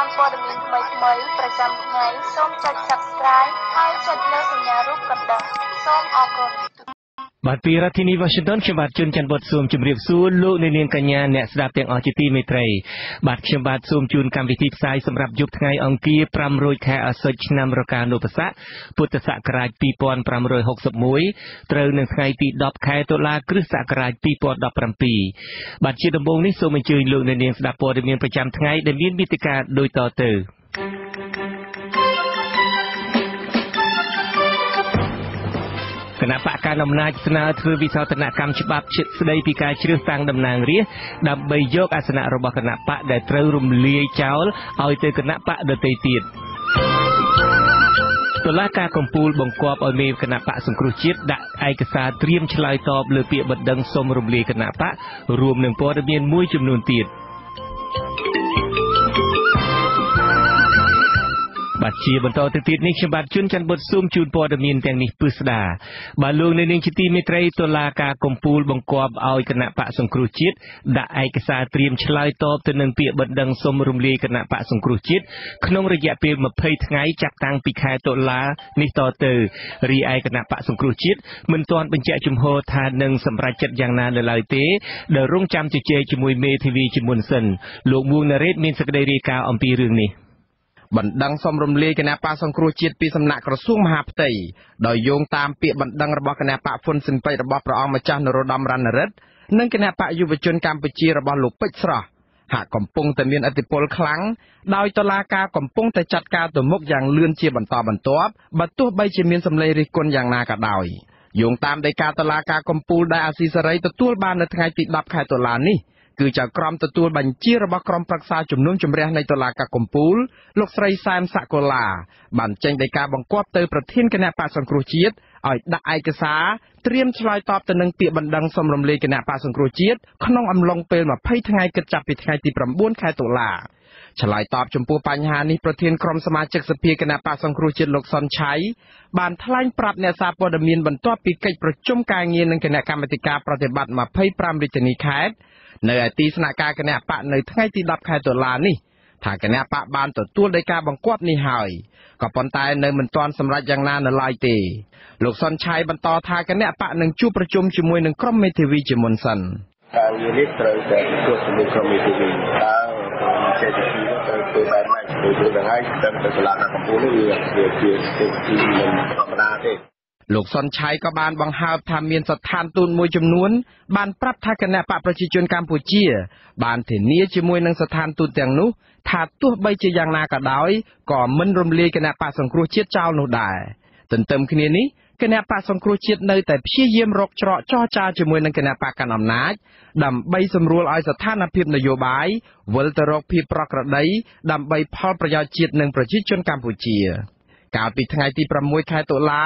បានព័ត៌មានថ្មីៗប្រចាំថ្ងៃសូមចុច Subscribe ហើយចុចលើសញ្ញារូបកណ្ដឹងសូមអរគុណ បាទពីរដ្ឋធានី Washington ខ្ញុំបាទជួនច័ន្ទបុតសូមជម្រាបសួរលោកអ្នកនាងកញ្ញាអ្នកស្ដាប់ទាំងអស់ជាទីមេត្រីបាទខ្ញុំបាទសូមជូនកម្មវិធីផ្សាយសម្រាប់យប់ថ្ងៃអង្គារ500ខែអាសត់ឆ្នាំរកានុបស័កពុទ្ធសករាជ2561ត្រូវនឹងថ្ងៃទី10ខែតុលាគ្រិស្តសករាជ2017បាទជាដំបូងនេះសូមអញ្ជើញលោកអ្នកនាងស្ដាប់ព័ត៌មានប្រចាំថ្ងៃដែលមានមេតិការដូចតទៅ គណៈបកកណ្ដាលអំណាចស្នើធ្វើវិសោធនកម្មច្បាប់ស្ដីពីការជ្រើសតាំងតំណាងរាស្ត្រដើម្បីយកអាសនៈរបស់គណៈបកដែលត្រូវរំលាយចោលឲ្យទៅគណៈបកដទៃទៀតតុលាការកំពូលបង្គាប់ឲ្យមេគណៈបកសង្គ្រោះជាតិដាក់ឯកសារត្រៀមឆ្លើយតបលើពាក្យបណ្ដឹងសុំរំលាយគណៈបករួមនឹងព័ត៌មានមួយចំនួនទៀត បាទជាបន្តទៅទៀតនេះខ្ញុំបាទជួនច័ន្ទបុតស៊ូមជូនព័ត៌មានទាំងនេះពិស្ដាបាទលោកនៅនាងជាទីមេត្រីតុលាការកំពូលបង្គាប់ឲ្យគណៈបកសង្គ្រោះជាតិដាក់ឯកសារត្រៀមឆ្លើយតបទៅនឹងពាក្យបណ្ដឹងសុំរំលាយគណៈបកសង្គ្រោះជាតិក្នុងរយៈពេល20ថ្ងៃចាប់តាំងពីខែតុលានេះតទៅរីឯគណៈបកសង្គ្រោះជាតិមិនទាន់បញ្ជាក់ជំហរថានឹងសម្រេចចិត្តយ៉ាងណានៅឡើយទេដែលរងចាំជជែកជាមួយមេធាវីជាមុនសិនលោកមួងណារ៉េតមានសេចក្តីរាយការណ៍អំពីរឿងនេះ បណ្ដឹងសុំរំលាយគណៈបកសង្គ្រោះជាតិពីសំណាក់ក្រសួងមហាផ្ទៃដោយយោងតាមពាក្យបណ្ដឹងរបស់គណៈបកហ្វុនស៊ិនពេជ្ររបស់ព្រះអង្គម្ចាស់នរោត្តមរណរដ្ឋនិងគណៈបកយុវជនកម្ពុជារបស់លោកពេជ្រស្រស់ហាក់កំពុងតែមានឥទ្ធិពលខ្លាំងដោយតឡាការកំពុងតែចាត់ការទៅមុខយ៉ាងលឿនជាបន្តបន្ទាប់បើទោះបីជាមានសម្លេងរិះគន់យ៉ាងណាក៏ដោយយោងតាមដីកាតឡាការកំពូលដែលអាស៊ីសេរីទទួលបាននៅថ្ងៃទី10ខែតុលានេះ គឺចៅក្រមទទួលបញ្ជារបស់ក្រុមប្រឹក្សាជំនុំជម្រះនៃតុលាការកំពូល លោកស្រីសែមសាកូឡាបានចេញដីកាបង្គាប់ទៅប្រធានគណៈបកសង្គ្រោះជាតិ ឲ្យដាក់ឯកសារត្រៀមឆ្លើយតបទៅនឹងពាក្យបណ្ដឹងសុំរំលាយគណៈបកសង្គ្រោះជាតិក្នុងអំឡុងពេល20ថ្ងៃគិតចាប់ពីថ្ងៃទី9ខែតុលាឆ្លើយតបចំពោះបញ្ហានេះប្រធានក្រុមសមាជិកសភាគណៈបកសង្គ្រោះជាតិលោកសុនឆៃបានថ្លែងប្រាប់អ្នកសារព័ត៌មានបន្ទាប់ពីកិច្ចប្រជុំការងារនឹងគណៈកម្មាធិការប្រតិបត្តិ25រាជធានីខេត្តនៅឯទីស្នាក់ការគណៈបកនៅថ្ងៃទី10ខែតុលានេះ ថាគណៈបកបានទទួលដីកាបង្គាប់នេះហើយក៏ប៉ុន្តែនៅមិនទាន់សម្រេចយ៉ាងណានៅឡើយទេលោកសុនឆៃបន្តថាគណៈបកនឹងជួបប្រជុំជាមួយនឹងក្រុមមេធាវីជាមុនសិនការងារនេះត្រូវតែទទួលជាមួយក្រុមមេធាវីតើចេតនាត្រូវធ្វើបែបម៉េចដូចយើងហ្នឹងហើយទៅទៅសាលាកម្ពុជានេះវាជាជាទីមិនធម្មតាទេ លោកសុនឆៃក៏បានបង្ហើបថាមានស្ថានទូតមួយចំនួន បានប្រាប់ថាគណៈបកប្រជាជនកម្ពុជា បានធានាជាមួយនឹងស្ថានទូតទាំងនោះ ថាទោះបីជាយ៉ាងណាក៏ដោយក៏មិនរំលាយគណៈបកសង្គ្រោះជាតិចោលនោះដែរទន្ទឹមគ្នានេះគណៈបកសង្គ្រោះជាតិនៅតែព្យាយាមរកច្រកចរចាជាមួយនឹងគណៈបកកណ្ដាលអំណាចដើម្បីសម្រួលឲ្យស្ថានភាពនយោបាយវិលទៅរកភាពប្រក្រតីដើម្បីផលប្រយោជន៍ជាតិនិងប្រជាជនកម្ពុជា កាលពីថ្ងៃទី6ខែតុលា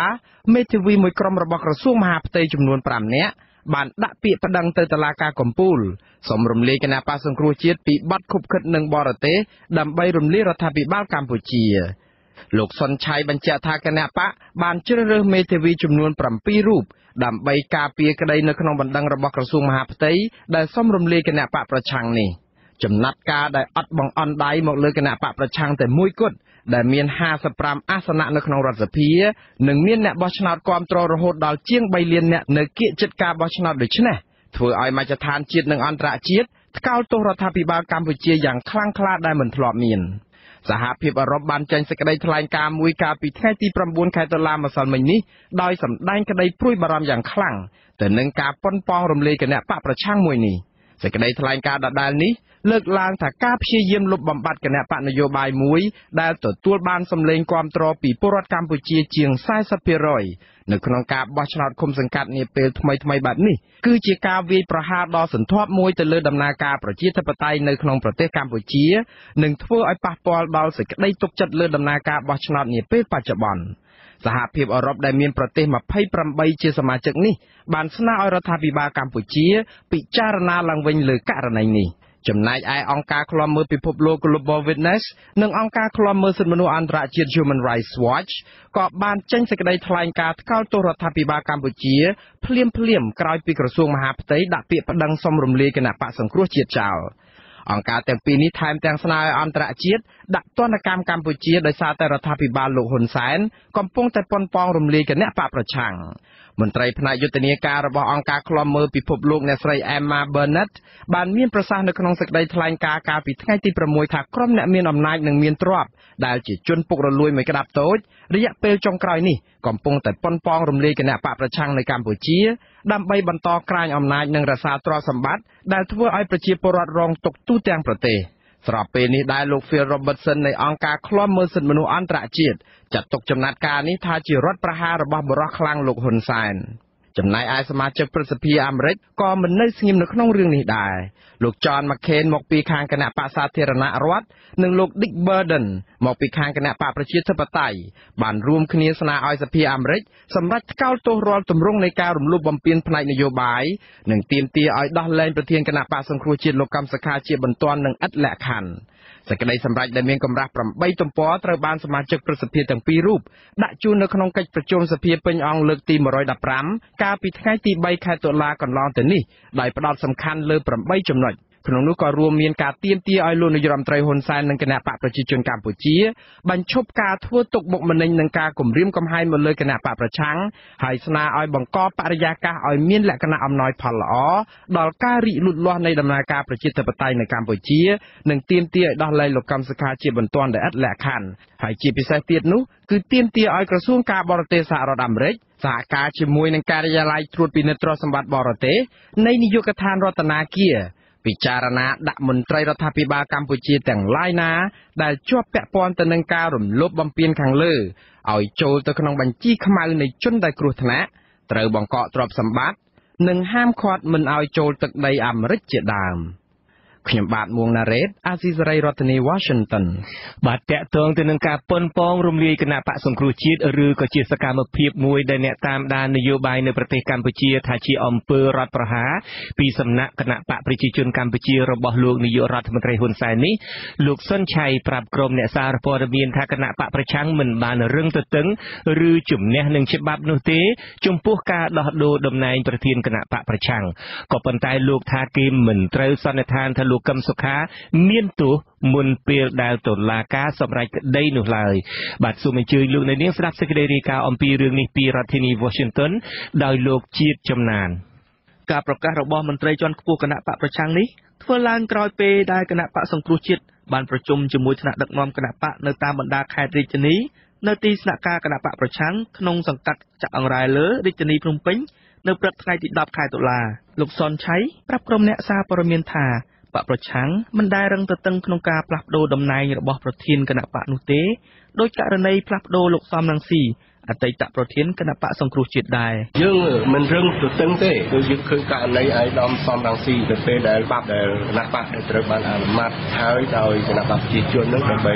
មេធាវីមួយក្រុមរបស់ក្រសួងមហាផ្ទៃចំនួន5នាក់បានដាក់ពាក្យប្តឹងទៅតុលាការកំពូលសូមរំលាយគណៈបកសង្គ្រោះជាតិពីបទខុបខិតនឹងបរទេសដើម្បីរំលាយរដ្ឋាភិបាលកម្ពុជាលោកសុនឆៃបញ្ជាក់ថាគណៈបកបានជ្រើសរើសមេធាវីចំនួន7រូបដើម្បីការពារក្តីនៅក្នុងបណ្ដឹងរបស់ក្រសួងមហាផ្ទៃដែលសូមរំលាយគណៈបកប្រឆាំងនេះ ចំណាត់ការដែលអត់បង្អន់ដៃមកលើគណៈបកប្រឆាំងតែមួយគត់ដែលមាន55អាសនៈនៅក្នុងរដ្ឋសភានិងមានអ្នកបោះឆ្នោតគ្រប់គ្រងរហូតដល់ជាង3លានអ្នកនៅគៀកចិត្តការបោះឆ្នោតដូចនេះធ្វើឲ្យមជ្ឈដ្ឋានជាតិនិងអន្តរជាតិថ្កោលទោសរដ្ឋាភិបាលកម្ពុជាយ៉ាងខ្លាំងក្លាដែលមិនធ្លាប់មានសហភាពអឺរ៉ុបបានចេញសេចក្តីថ្លែងការណ៍មួយកាលពីថ្ងៃទី9ខែតុលាម្សិលមិញនេះដោយសម្ដែងក្តីព្រួយបារម្ភយ៉ាងខ្លាំងទៅនឹងការប៉ុនប៉ងរំលាយគណៈបកប្រឆាំងមួយនេះសេចក្តីថ្លែងការណ៍ដដែលនេះ លើកឡើងថាការព្យាយាមលុបបំបាត់គណៈបកនយោបាយមួយដែលទទួលបានសម្លេងគាំទ្រពីពលរដ្ឋកម្ពុជាជាង40%នៅក្នុងការបោះឆ្នោតឃុំសង្កាត់នាពេលថ្មីៗបែបនេះគឺជាការវាយប្រហារដ៏សន្ធប់មួយទៅលើដំណើរការប្រជាធិបតេយ្យនៅក្នុងប្រទេសកម្ពុជានិងធ្វើឲ្យប៉ះពាល់ដល់សេចក្តីទុកចិត្តលើដំណើរការបោះឆ្នោតនាពេលបច្ចុប្បន្នសហភាពអឺរ៉ុបដែលមានប្រទេស28ជាសមាជិកនេះបានស្នើឲ្យរដ្ឋាភិបាលកម្ពុជាពិចារណាឡើងវិញលើករណីនេះ។ ចំណែកឯអង្គការឃ្លាំមើលពិភពលោក Global Witness និងអង្គការឃ្លាំមើលសិទ្ធិមនុស្សអន្តរជាតិ Human Rights Watch ក៏បានចេញសេចក្តីថ្លែងការណ៍ថ្កោលទោសរដ្ឋាភិបាលកម្ពុជាភ្លាមៗក្រោយពីក្រសួងមហាផ្ទៃដាក់ពាក្យប្តឹងសុំរំលាយគណៈបកសង្គ្រោះជាតិចោល អង្គការទាំងពីរនេះថែមទាំងស្នើឲ្យអន្តរជាតិដាក់ទណ្ឌកម្មកម្ពុជាដោយសារតែរដ្ឋាភិបាលលោកហ៊ុនសែនកំពុងតែប៉ុនប៉ងរំលាយគណៈបកប្រឆាំងមន្ត្រីផ្នែកយុទ្ធនាការរបស់អង្គការឃ្លាំមើលពិភពលោកអ្នកស្រី Emma Burnett បានមានប្រសាសន៍នៅក្នុងសេចក្តីថ្លែងការណ៍កាលពីថ្ងៃទី6ថាក្រុមអ្នកមានអំណាចនិងមានទ្រព្យដែលជាជនពុករលួយមួយក្តាប់តូចរយៈពេលចុងក្រោយនេះកំពុងតែប៉ុនប៉ងរំលាយគណៈបកប្រឆាំងនៅកម្ពុជា ដើម្បីបន្តក្រាញអំណាចនិងរក្សាទ្រព្យសម្បត្តិដែលធ្វើឲ្យប្រជាពលរដ្ឋរងទុក្ខទូទាំងប្រទេសស្របពេលនេះដែរលោក Phil Robertson នៃអង្គការឃ្លាំមើលសិទ្ធិមនុស្សអន្តរជាតិចាត់ទុកចំណាត់ការនេះថាជារដ្ឋប្រហាររបស់បរិះខ្លាំងលោកហ៊ុនសែន ចំណែកឯសមាជិកព្រឹទ្ធសភាអាមេរិកក៏មិននៅស្ងៀមនៅក្នុងរឿងនេះដែរលោក John McCain មកពីខាងគណៈបកសាធារណរដ្ឋនិងលោក Dick Burden មកពីខាងគណៈបកប្រជាធិបតេយ្យបានរួមគ្នាស្នើឲ្យសភាអាមេរិកសម្រេចថ្កោលទោសរាល់ទម្រង់នៃការរំលោភបំពានផ្នែកនយោបាយនិងទាមទារឲ្យដោះលែងប្រធានគណៈបកសង្គ្រោះជាតិលោកកម្មសខាជាបន្ទាន់និងឥតលក្ខខណ្ឌ សេចក្តីសម្រេចដែលមានកម្រាស់8ទំព័រត្រូវបានសមាជិកព្រឹទ្ធសភាទាំងពីររូបដាក់ជូននៅក្នុងកិច្ចប្រជុំសភាពេញអង្គលើកទី115កាលពីថ្ងៃទី3ខែតុលាកន្លងទៅនេះដោយផ្ដោតសំខាន់លើ8ចំណុច ក្នុងនោះក៏រួមមានការទៀមទាឲ្យលោកនាយរដ្ឋមន្ត្រីហ៊ុនសែននិងគណៈបកប្រជាជនកម្ពុជាបញ្ឈប់ការធ្វើទុកបុកម្នេញនិងការគំរាមកំហែងមកលើគណៈបកប្រឆាំងហើយស្នើឲ្យបង្កបរិយាកាសឲ្យមានលក្ខណៈអំណោយផលល្អដល់ការរីកលូតលាស់នៃដំណើរការប្រជាធិបតេយ្យនៅកម្ពុជានិងទៀមទាឲ្យដោះលែងលោកកម្មសខាជាបន្ទាន់ដោយឥតលក្ខខណ្ឌហើយជាពិសេសទៀតនោះគឺទៀមទាឲ្យក្រសួងការបរទេសសហរដ្ឋអាមេរិកសហការជាមួយនឹងការិយាល័យត្រួតពិនិត្យទ្រព្យសម្បត្តិបរទេសនៃនាយកដ្ឋានរដ្ឋាភិបាល ពិចារណាដាក់មន្ត្រីរដ្ឋាភិបាលកម្ពុជាទាំងឡាយណា ដែលជាប់ពាក់ព័ន្ធទៅនឹងការរំលោភបំពានខាងលើឲ្យចូលទៅក្នុងបញ្ជីខ្មៅនៃជនដែលគ្រោះថ្នាក់ត្រូវបង្កកទ្រព្យសម្បត្តិនិងហាមឃាត់មិនឲ្យចូលទឹកដីអាមេរិកជាដើម។ ខ្ញុំបាទមួងណារ៉េតអាស៊ីសេរីរដ្ឋធានី Washington បាទតកតងទៅនឹងការប៉ុនប៉ងរំលាយគណៈបកសង្គ្រោះជាតិឬក៏ជាសកម្មភាពមួយដែលអ្នកតាមដាននយោបាយនៅប្រទេសកម្ពុជាថាជាអំពើរដ្ឋប្រហារពីសំណាក់គណៈបកប្រជាជនកម្ពុជារបស់លោកនាយករដ្ឋមន្ត្រីហ៊ុនសែននេះលោកសុនឆៃប្រាប់ក្រុមអ្នកសារព័ត៌មានថាគណៈបកប្រឆាំងមិនបានរឹងទទឹងឬជំនះនឹងច្បាប់នោះទេ ចំពោះការដោះដូរតំណែងប្រធានគណៈបកប្រឆាំងក៏ប៉ុន្តែលោកថាគេមិនត្រូវសន្និដ្ឋានថាលោកកឹមសុខា មានទោសមុនពេលដែលតុលាការសម្រេចក្តីនោះឡើយបាទសូមអញ្ជើញលោកអ្នកនាងស្ដាប់សេចក្តីរាយការណ៍អំពីរឿងនេះពីរដ្ឋធានី Washington ដោយលោកជាតិចំណានការប្រកាសរបស់មន្ត្រីជាន់ខ្ពស់គណៈបកប្រឆាំងនេះធ្វើឡើងក្រោយពេលដែលគណៈបកសង្គ្រោះជាតិបានប្រជុំជាមួយថ្នាក់ដឹកនាំគណៈបកនៅតាមបណ្ដាខេត្តរាជធានីនៅទីស្នាក់ការគណៈបកប្រឆាំងក្នុងសង្កាត់ចាក់អង្រែលើរាជធានីភ្នំពេញនៅព្រឹកថ្ងៃទី10ខែតុលាលោកសុនឆៃប្រាប់ក្រុមអ្នកសារព័ត៌មានថា បកប្រឆាំងមិនដែលរឹងទទឹងក្នុងការផ្លាស់ប្តូរតំណែងរបស់ប្រធានគណៈបកនោះទេ ដោយករណីផ្លាស់ប្តូរលោកសំរងស៊ី អតីតប្រធានគណៈបកសង្គ្រោះជាតិដែរយើងមិនរឹងទទឹងទេគឺយើងឃើញករណីអាយដាមសំរងស៊ីទៅពេលដែលបាប់ដែលគណៈបកដែលត្រូវបានអនុម័តហើយដោយគណៈបកប្រជាជននឹងដើម្បី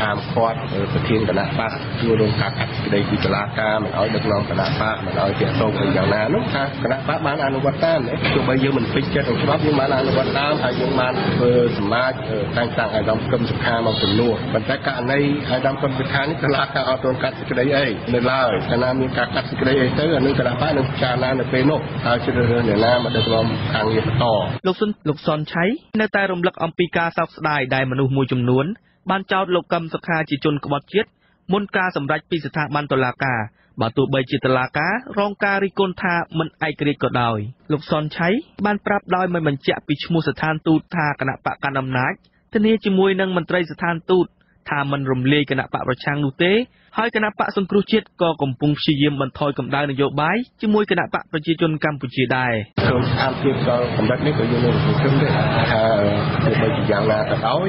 ហាមឃាត់ប្រធានគណៈបកជួររងការកាត់ក្តីពីតុលាការមិនឲ្យដឹកនាំគណៈបកមិនឲ្យទាក់ទងអីយ៉ាងណានោះថាគណៈបកបានអនុវត្តតាមទោះបីយើងមិនពេញចិត្តនឹងច្បាប់យើងបានអនុវត្តតាមហើយយើងបានធ្វើសម្មាជតែងតាំងអាយដាមកឹមសុខាមកជំនួសប៉ុន្តែករណីអាយដាមកឹមសុខានេះតុលាការអត់ទាន់កាត់ក្តីអីនៅឡើយកាលណាមានការកាត់សេចក្តីអីទៅអានឹងគណៈបកនឹងពិចារណានៅពេលនោះហើយជ្រើសរើសអ្នកណាមកដឹកនាំខាងងារបន្តលោកសុនលោកសុនឆៃនៅតែរំលឹកអំពីការសោកស្ដាយដែលមនុស្សមួយចំនួនបានចោទលោកកឹមសុខាជាជនក្បត់ជាតិមុនការសម្រេចពីស្ថាប័នតុលាការបើទោះបីជាតុលាការរងការរិះគន់ថាមិនឯករាជ្យក៏ដោយលោកសុនឆៃបានប្រាប់ដោយមិនបញ្ជាក់ពីឈ្មោះស្ថានទូតថាគណៈបកកណ្ដាលអំណាចធានាជាមួយនឹងមន្ត្រីស្ថានទូតថាមិនរំលាយគណៈបកប្រឆាំងនោះទេ ហើយគណៈបកសង្គ្រោះជាតិក៏កំពុងព្យាយាមបន្ថយកម្ដៅនយោបាយជាមួយគណៈបកប្រជាជនកម្ពុជាដែរក្នុងស្ថានភាពដល់កម្រិតនេះក៏យើងនឹងសង្ឃឹមដែរថាទោះបីជាយ៉ាងណាក៏ដោយ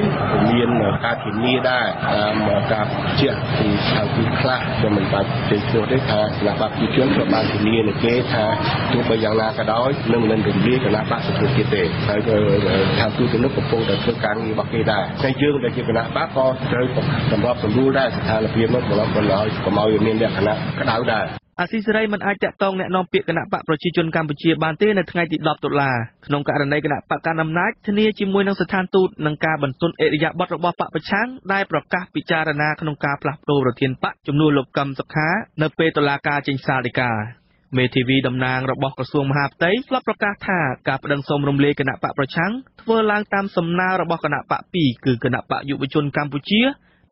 មានការធានាដែរតាមការជាពីស្ថានភាពខ្លះដែលមិនបាច់ទេជួទេថាគណៈបកប្រជាជនក៏បានធានានឹងគេថាទោះបីយ៉ាងណាក៏ដោយនឹងមិនរំលាយគណៈបកសង្គ្រោះជាតិទេហើយស្ថានភាពនោះកំពុងតែធ្វើការងាររបស់គេដែរតែយើងដែលជាគណៈបកក៏ត្រូវសម្របសម្រួលដែរស្ថានភាពនោះប្រឡងប៉ុន្តែកុំឲ្យមានលក្ខណៈក្តៅដែរអាស៊ីសេរីមិនអាចតាក់ទងแนะនាំពាក្យគណៈបកប្រជាជនកម្ពុជាបានទេនៅថ្ងៃទី10តុលាក្នុងករណីគណៈបកកណ្ដាលអំណាចធានាជាមួយនឹងស្ថានទូតនឹងការបន្ទន់អេរយាប័តរបស់បកប្រឆាំងដែលប្រកាសពិចារណាក្នុងការផ្លាស់ប្តូរប្រធានបកជំនួសលោកកឹមសុខានៅពេលតុលាការចេញសាលដីកា មេធាវីតំណាងរបស់ក្រសួងមហាផ្ទៃធ្លាប់ប្រកាសថាការប្តឹងសុំរំលាយគណៈបកប្រឆាំងធ្វើឡើងតាមសំណើរបស់គណៈបក2គឺគណៈបកយុវជនកម្ពុជា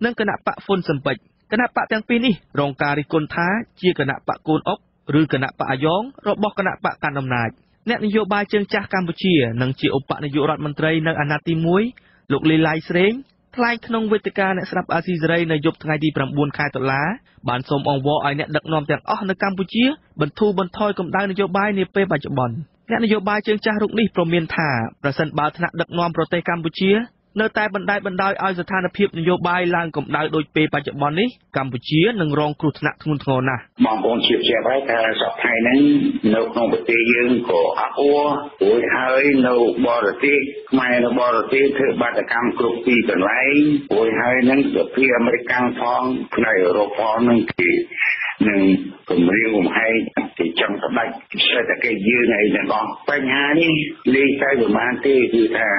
និងគណៈបកហ្វុនស៊ិនពេជ្រ គណៈបកទាំងពីរនេះរងការរិះគន់ថាជាគណៈបកកូនអុកឬគណៈបកអាយ៉ងរបស់គណៈបកកណ្ដាលអំណាចអ្នកនយោបាយជើងចាស់កម្ពុជានិងជាឧបនាយករដ្ឋមន្ត្រីនៅអាណត្តិទី1លោកលីឡៃស្រេងថ្លែងក្នុងវេទិកាអ្នកស្ដាប់អាស៊ីសេរីនៅយប់ថ្ងៃទី9ខែតុលាបានសូមអង្វរឲ្យអ្នកដឹកនាំទាំងអស់នៅកម្ពុជាបន្ធូរបន្ថយកម្ដៅនយោបាយនាពេលបច្ចុប្បន្នអ្នកនយោបាយជើងចាស់រូបនេះព្រមានថាប្រសិនបើថ្នាក់ដឹកនាំប្រទេសកម្ពុជា នៅតែបណ្តែតបណ្តោយឲ្យស្ថានភាពនយោបាយឡើងកម្ដៅដូចពេលបច្ចុប្បន្ននេះកម្ពុជានឹងរងគ្រោះថ្នាក់ធ្ងន់ធ្ងរណាស់បងប្អូនជាជាហើយថាសប្តាហ៍ហ្នឹងនៅក្នុងប្រទេសយើងក៏អអួររួចហើយនៅបរទេសខ្មែរនៅបរទេសធ្វើបាតកម្មគ្រប់ទីកន្លែងរួចហើយនឹងសភាអាមេរិកផងផ្នែកអឺរ៉ុបផងនឹងគេនឹងគម្រាមកំហែងគេចង់សម្ដេចសេដ្ឋកិច្ចយើងអីទាំងអស់បញ្ហានេះលេខតែប្រហែលទេគឺថា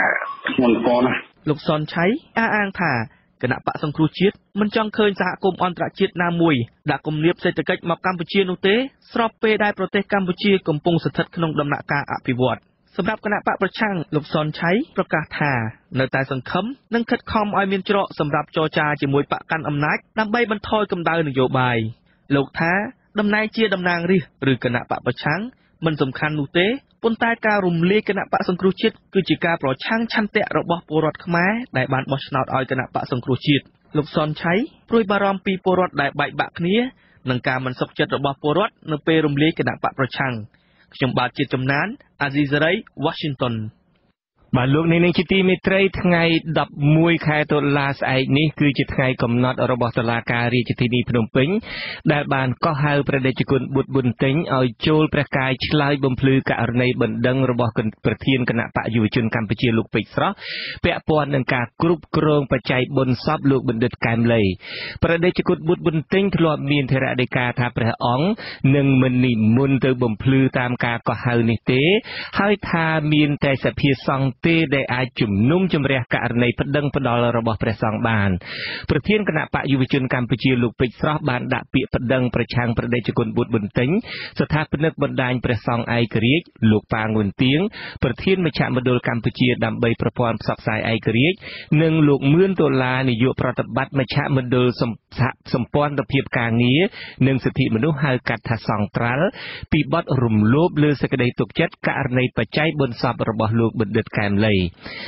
ធ្ងន់ធ្ងរណាស់ លោកសុនឆៃអះអាងថាគណៈបកសង្គ្រោះជាតិមិនចង់ឃើញសហគមន៍អន្តរជាតិណាមួយដាក់គំនាបសេដ្ឋកិច្ចមកកម្ពុជានោះទេស្របពេលដែលប្រទេសកម្ពុជាកំពុងស្ថិតក្នុងដំណាក់កាលអភិវឌ្ឍសម្រាប់គណៈបកប្រឆាំងលោកសុនឆៃប្រកាសថានៅតែសង្ឃឹមនឹងខិតខំឲ្យមានច្រកសម្រាប់ចរចាជាមួយបកកាន់អំណាចដើម្បីបន្ថយកម្ដៅនយោបាយលោកថាតំណែងជាតំណាងរាស្ត្រឬគណៈបកប្រឆាំងមិនសំខាន់នោះទេ ប៉ុន្តែការរំលាយគណៈបកសង្គ្រោះជាតិគឺជាការប្រឆាំងឆន្ទៈរបស់ពលរដ្ឋខ្មែរដែលបានបោះឆ្នោតឲ្យគណៈបកសង្គ្រោះជាតិលោកសុនឆៃព្រួយបារម្ភពីពលរដ្ឋដែលបែកបាក់គ្នានិងការមិនសុខចិត្តរបស់ពលរដ្ឋនៅពេលរំលាយគណៈបកប្រឆាំងខ្ញុំបាទជាចំណានអាស៊ីសេរី Washington បាទលោកនាងជាទីមេត្រីថ្ងៃ11ខែតុលាស្អែកនេះគឺជាថ្ងៃកំណត់របស់តុលាការរាជធានីភ្នំពេញដែលបានកោះហៅព្រះតេជគុណបុត្រប៊ុនតេងឲ្យចូលព្រះកាយឆ្លើយបំភ្លឺករណីបណ្ដឹងរបស់ប្រធានគណៈបកយុវជនកម្ពុជាលោកពេជ្រស្រស់ពាក់ព័ន្ធនឹងការគ្រប់គ្រងបច្ច័យបុណ្យសពលោកបណ្ឌិតកែមលីព្រះតេជគុណបុត្រប៊ុនតេងធ្លាប់មានធរៈដីកាថាព្រះអង្គនឹងមិននិមន្តទៅបំភ្លឺតាមការកោះហៅនេះទេ ហើយថាមានតែសភាសង្ឃទេដែលអាចជំនុំជម្រះករណីប្តឹងផ្តល់របស់ព្រះសង្ឃបានប្រធានគណៈបកយុវជនកម្ពុជាលោកពេជ្រស្រស់បានដាក់ពាក្យប្តឹងប្រឆាំងប្រដេជគុណបុត្របន្ទិញស្ថាបនិកបណ្ដាញព្រះសង្ឃឯករាជ្យលោកប៉ាងួនទៀងប្រធានមជ្ឈមណ្ឌលកម្ពុជាដើម្បីប្រព័ន្ធផ្សព្វផ្សាយឯករាជ្យនិងលោកមឿនដុល្លារនាយកប្រតិបត្តិមជ្ឈមណ្ឌលសម្ព័ន្ធភាពការងារនិងសិទ្ធិមនុស្សហៅកាត់ថាសង្ត្រាល់ពីបទរំលោភលើសេចក្តីទុកចិត្តករណីបច្ច័យបុណ្យសពរបស់លោកបណ្ឌិតកែមលី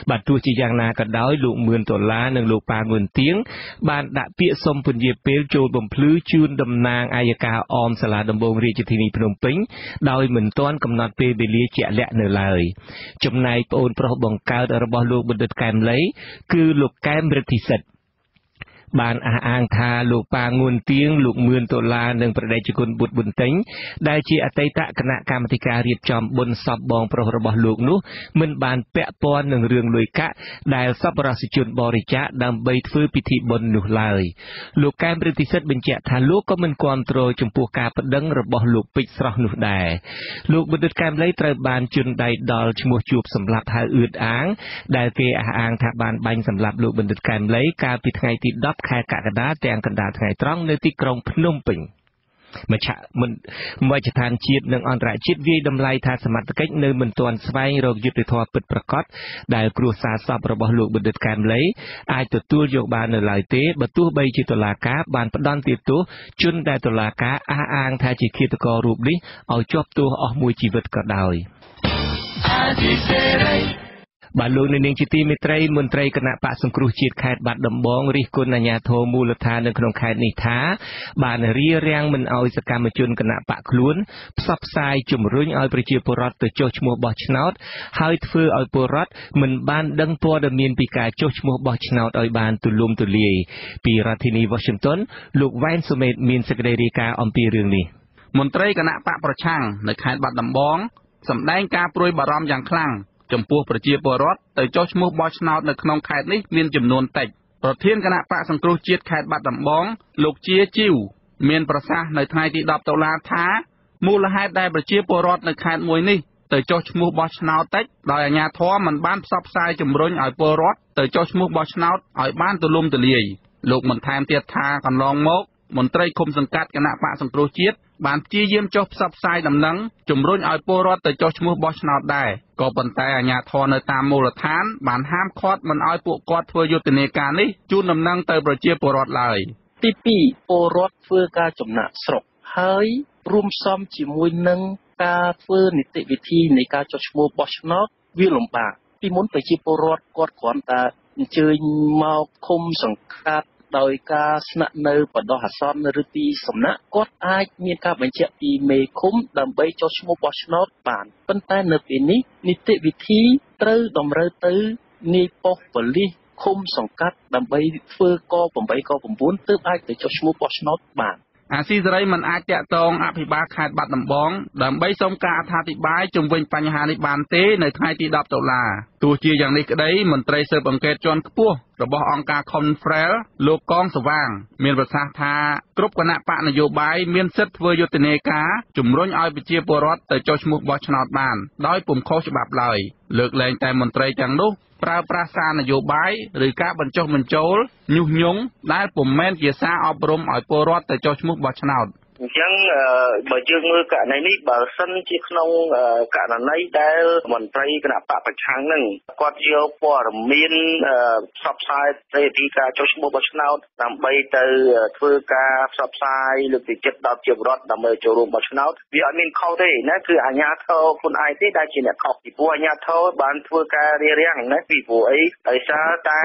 បាទទោះជាយ៉ាងណាក៏ដោយលោកមឿនដុល្លារនិងលោកប៉ាងួនទៀងបានដាក់ពាក្យសុំពន្យាពេលចូលបំភ្លឺជូនតំណាងអាយកាអមសាលាដំបងរាជធានីភ្នំពេញដោយមិនទាន់កំណត់ពេលវេលាជាក់លាក់នៅឡើយចំណែកប្អូនប្រុសបង្កើតរបស់លោកបណ្ឌិតកែមលីគឺលោកកែមរិទ្ធិសិទ្ធិ បានអះអាងថាលោកប៉ាងួនទៀងលោកមឿនដុល្លារនិងប្រដេជគុណបុត្រប៊ុនតេងដែលជាអតីតគណៈកម្មាធិការរៀបចំបុណ្យសពបងប្រុសរបស់លោកនោះមិនបានពាក់ព័ន្ធនឹងរឿងលុយកាក់ដែលសប្បុរសជនបរិច្ចាគដើម្បីធ្វើពិធីបុណ្យនោះឡើយលោកកែមរិទ្ធិសិទ្ធបញ្ជាក់ថាលោកក៏មិនគាំទ្រចំពោះការប្តឹងរបស់លោកពេជ្រស្រស់នោះដែរលោកបណ្ឌិតកែមលីត្រូវបានជន់ដៃដល់ឈ្មោះជួបសម្លាប់ហៅអឿតអាង ដែលគេអះអាងថាបានបាញ់សម្លាប់លោកបណ្ឌិតកែមលីកាលពីថ្ងៃទី10ខែកក្កដាទាំងកណ្ដាលថ្ងៃត្រង់នៅទីក្រុងភ្នំពេញមជ្ឈមិនមជ្ឈដ្ឋានជាតិនិងអន្តរជាតិវាយតម្លៃថាសមត្ថកិច្ចនៅមិនទាន់ស្វែងរកយុត្តិធម៌ពិតប្រាកដដែលគ្រួសារសពរបស់លោកបណ្ឌិតកែមលីអាចទទួលយកបាននៅឡើយទេបើទោះបីជាតុលាការបានផ្ដន្ទាទោសជនដែលតុលាការអះអាងថាជាឃាតកររូបនេះឲ្យជាប់ទោសអស់មួយជីវិតក៏ដោយ បាទលោកនាងជាទីមេត្រីមន្ត្រីគណៈបកសង្គ្រោះជាតិខេត្តបាត់ដំបងរិះគន់អាជ្ញាធរមូលដ្ឋាននៅក្នុងខេត្តនេះថាបានរៀបរៀងមិនអោយសកម្មជនគណៈបកខ្លួនផ្សព្វផ្សាយជំរុញឲ្យប្រជាពលរដ្ឋទៅចុះឈ្មោះបោះឆ្នោត ហើយធ្វើឲ្យពលរដ្ឋមិនបានដឹងព័ត៌មានពីការចុះឈ្មោះបោះឆ្នោតឲ្យបានទូលំទូលាយពីរដ្ឋធានី Washington លោកវ៉ែនសុមេតមានសេចក្តីរាយការណ៍អំពីរឿងនេះមន្ត្រីគណៈបកប្រឆាំងនៅខេត្តបាត់ដំបងសម្ដែងការព្រួយបារម្ភយ៉ាងខ្លាំង ចំពោះប្រជាពលរដ្ឋទៅចុះឈ្មោះបោះឆ្នោតនៅក្នុងខេត្តនេះមានចំនួនតិចប្រធានគណៈបកសង្គ្រោះជាតិខេត្តបាត់ដំបង លោកជាជីវមានប្រសាសន៍នៅថ្ងៃទី10តុលាថាមូលហេតុដែលប្រជាពលរដ្ឋនៅខេត្តមួយនេះទៅចុះឈ្មោះបោះឆ្នោតតិចដោយអាជ្ញាធរមិនបានផ្សព្វផ្សាយជំរុញឲ្យពលរដ្ឋទៅចុះឈ្មោះបោះឆ្នោតឲ្យបានទូលំទូលាយលោកបន្ថែមទៀតថាកន្លងមក មន្ត្រីឃុំសង្កាត់គណៈបកសង្គ្រោះជាតិបានព្យាយាមចុះផ្សព្វផ្សាយដំណឹងជំរុញឲ្យពលរដ្ឋទៅចុះឈ្មោះបោះឆ្នោតដែរក៏ប៉ុន្តែអាជ្ញាធរនៅតាមមូលដ្ឋានបានហាមឃាត់មិនឲ្យពួកគាត់ធ្វើយុទ្ធនាការនេះជូនដំណឹងទៅប្រជាពលរដ្ឋឡើយ។ទី2ពលរដ្ឋធ្វើការចំណាក់ស្រុកហើយរួមផ្សំជាមួយនឹងការធ្វើនីតិវិធីនៃការចុះឈ្មោះបោះឆ្នោតវាលំបាកពីមុនប្រជាពលរដ្ឋគាត់គ្រាន់តែអញ្ជើញមកឃុំសង្កាត់ ដោយការស្នាក់នៅបដោះអាសន្នឬទីសំណាក់គាត់អាចមានការបញ្ជាក់ពីមេឃុំដើម្បីចុះឈ្មោះបោះឆ្នោតបានប៉ុន្តែនៅពេលនេះនីតិវិធីត្រូវតម្រូវទៅនាយប៉ុស្តិ៍ប៉ូលីសឃុំសង្កាត់ដើម្បីធ្វើក8ក9ទើបអាចទៅចុះឈ្មោះបោះឆ្នោតបានអាស៊ីសេរីមិនអាចតាក់ទងអភិបាលខេត្តបាត់ដំបងដើម្បីសុំការអធិប្បាយជុំវិញបញ្ហានេះបានទេនៅថ្ងៃទី10តុលាទោះជាយ៉ាងនេះក្តីមន្ត្រីស៊ើបអង្កេតជាន់ខ្ពស់ របស់អង្គការ Confrel លោកកងសវាង មានប្រសាសន៍ថាគ្រប់គណៈបកនយោបាយមានសិទ្ធិធ្វើយុទ្ធនាការជំរុញឲ្យប្រជាពលរដ្ឋទៅចុះឈ្មោះបោះឆ្នោតបាន ដោយពុំខុសច្បាប់ឡើយលើកលែងតែមន្ត្រីទាំងនោះប្រើប្រាស់សារនយោបាយឬការបញ្ចុះបញ្ចូលញុះញង់ដែលពុំមែនជាសារអប់រំឲ្យពលរដ្ឋទៅចុះឈ្មោះបោះឆ្នោត។ អញ្ចឹងបើយើងមើលករណីនេះបើសិនជាក្នុងករណីដែលមន្ត្រីគណៈបកប្រឆាំងនឹងគាត់យកព័ត៌មានផ្សព្វផ្សាយព្រឹត្តិការណ៍ចុះឈ្មោះបោះឆ្នោតដើម្បីទៅធ្វើការផ្សព្វផ្សាយលើកទឹកចិត្តដល់ជារដ្ឋដើម្បីចូលរួមបោះឆ្នោតវាអត់មានខុសទេណាគឺអាជ្ញាធរខ្លួនឯងទេដែលជាអ្នកខុសពីព្រោះអាជ្ញាធរបានធ្វើការរារាំងណាពីព្រោះអីដោយសារតែ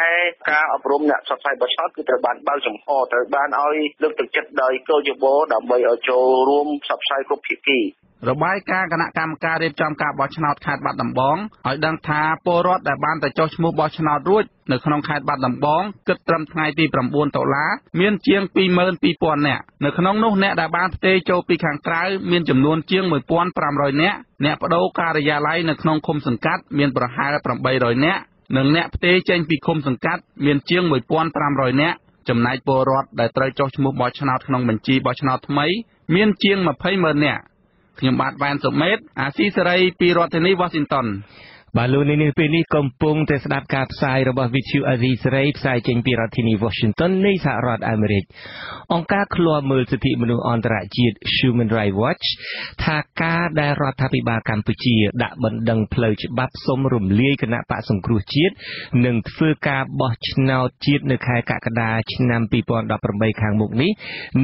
ការអប់រំអ្នកផ្សព្វផ្សាយបោះឆ្នោតគឺត្រូវបានបើកចំហត្រូវបានឲ្យលើកទឹកចិត្តដោយកោជបដើម្បីឲ្យចូលរួមផ្សព្វផ្សាយគ្រប់ភាគីរបាយការណ៍គណៈកម្មការរៀបចំការបោះឆ្នោតខេត្តបាត់ដំបងឲ្យដឹងថាពលរដ្ឋដែលបានទៅចុះឈ្មោះបោះឆ្នោតរួចនៅក្នុងខេត្តបាត់ដំបងគិតត្រឹមថ្ងៃទី9តុលាមានជាង22,000នាក់នៅក្នុងនោះអ្នកដែលបានផ្ទេរចូលពីខាងក្រៅមានចំនួនជាង1,500នាក់អ្នកបដូរការិយាល័យនៅក្នុងឃុំសង្កាត់មានប្រហែល800នាក់និងអ្នកផ្ទេរចេញពីឃុំសង្កាត់មានជាង1,500នាក់ ចំណែកពលរដ្ឋដែលត្រូវចុះឈ្មោះបោះឆ្នោតក្នុងបញ្ជីបោះឆ្នោតថ្មី មានជាង20ម៉ឺននាក់ខ្ញុំបាទវ៉ែនសុមេតអាស៊ីសេរីពីរដ្ឋធានី Washington បាទលោកនាងពេលនេះកំពុងតែស្ដាប់ការផ្សាយរបស់ Vithu Azisery ផ្សាយចេញពីរដ្ឋធានី Washington នៃសហរដ្ឋអាមេរិកអង្គការឃ្លាំមើលសិទ្ធិមនុស្សអន្តរជាតិ Human Rights Watch ថាការដែលរដ្ឋាភិបាលកម្ពុជា ដាក់បណ្ដឹងផ្លូវច្បាប់សុំរំលាយគណៈបកសង្គ្រោះជាតិនិងធ្វើការបោះឆ្នោតជាតិនៅខែកក្កដាឆ្នាំ2018ខាងមុខនេះ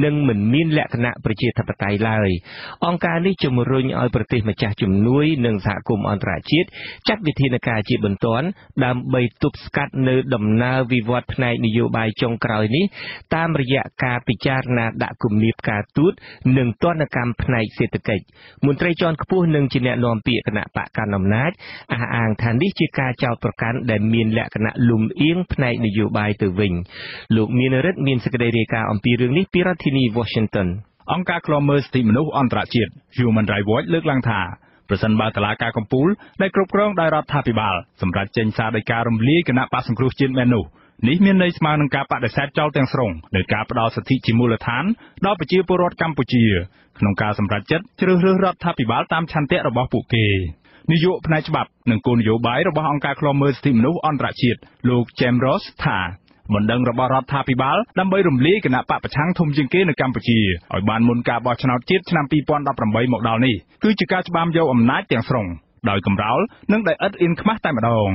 នឹងមិនមានលក្ខណៈប្រជាធិបតេយ្យឡើយអង្គការនេះជំរុញឲ្យប្រទេសម្ចាស់ជំនួយនិងសហគមន៍អន្តរជាតិចាត់វិធានការជាបន្ទាន់ដើម្បីទប់ស្កាត់នៅដំណើរវិវត្តផ្នែកនយោបាយចុងក្រោយនេះតាមរយៈការពិចារណាដាក់គំនាបការទូតនិងទណ្ឌកម្មផ្នែកសេដ្ឋកិច្ចមន្ត្រីជាន់ខ្ពស់និងជាអ្នកនាំពាក្យគណៈបកកណ្ដាលអំណាចអះអាងថានេះជាការចោទប្រកាន់ដែលមានលក្ខណៈលំអៀងផ្នែកនយោបាយទៅវិញលោកមានរិទ្ធមានសេចក្តីរាយការណ៍អំពីរឿងនេះពីរដ្ឋធានី Washington អង្គការឃ្លាំមើលសិទ្ធិមនុស្សអន្តរជាតិ Human Rights Watch លើកឡើងថា ប្រសិនបើតឡាការកំពូលដែលគ្រប់គ្រងដោយរដ្ឋាភិបាលសម្រាប់ចេញសារដីការំលាយគណៈបកសង្គ្រោះជាតិមែននោះនេះមានន័យស្មើនឹងការបដិសេធចោលទាំងស្រុងនៃការផ្ដល់សិទ្ធិជាមូលដ្ឋានដល់ប្រជាពលរដ្ឋកម្ពុជាក្នុងការសម្រេចចិត្តជ្រើសរើសរដ្ឋាភិបាលតាមឆន្ទៈរបស់ពួកគេនាយកផ្នែកច្បាប់និងគោលនយោបាយរបស់អង្គការឃ្លាំមើលសិទ្ធិមនុស្សអន្តរជាតិលោក James Ross ថា បណ្ដឹងរបស់រដ្ឋាភិបាលដើម្បីរំលាយគណៈបកប្រឆាំងធំជាងគេនៅកម្ពុជាឲ្យបានមុនការបោះឆ្នោតជាតិឆ្នាំ2018មកដល់នេះគឺជាការច្បាមយកអំណាចទាំងស្រុងដោយកំរោលនិងដោយឥតអៀនខ្មាស់តែម្ដង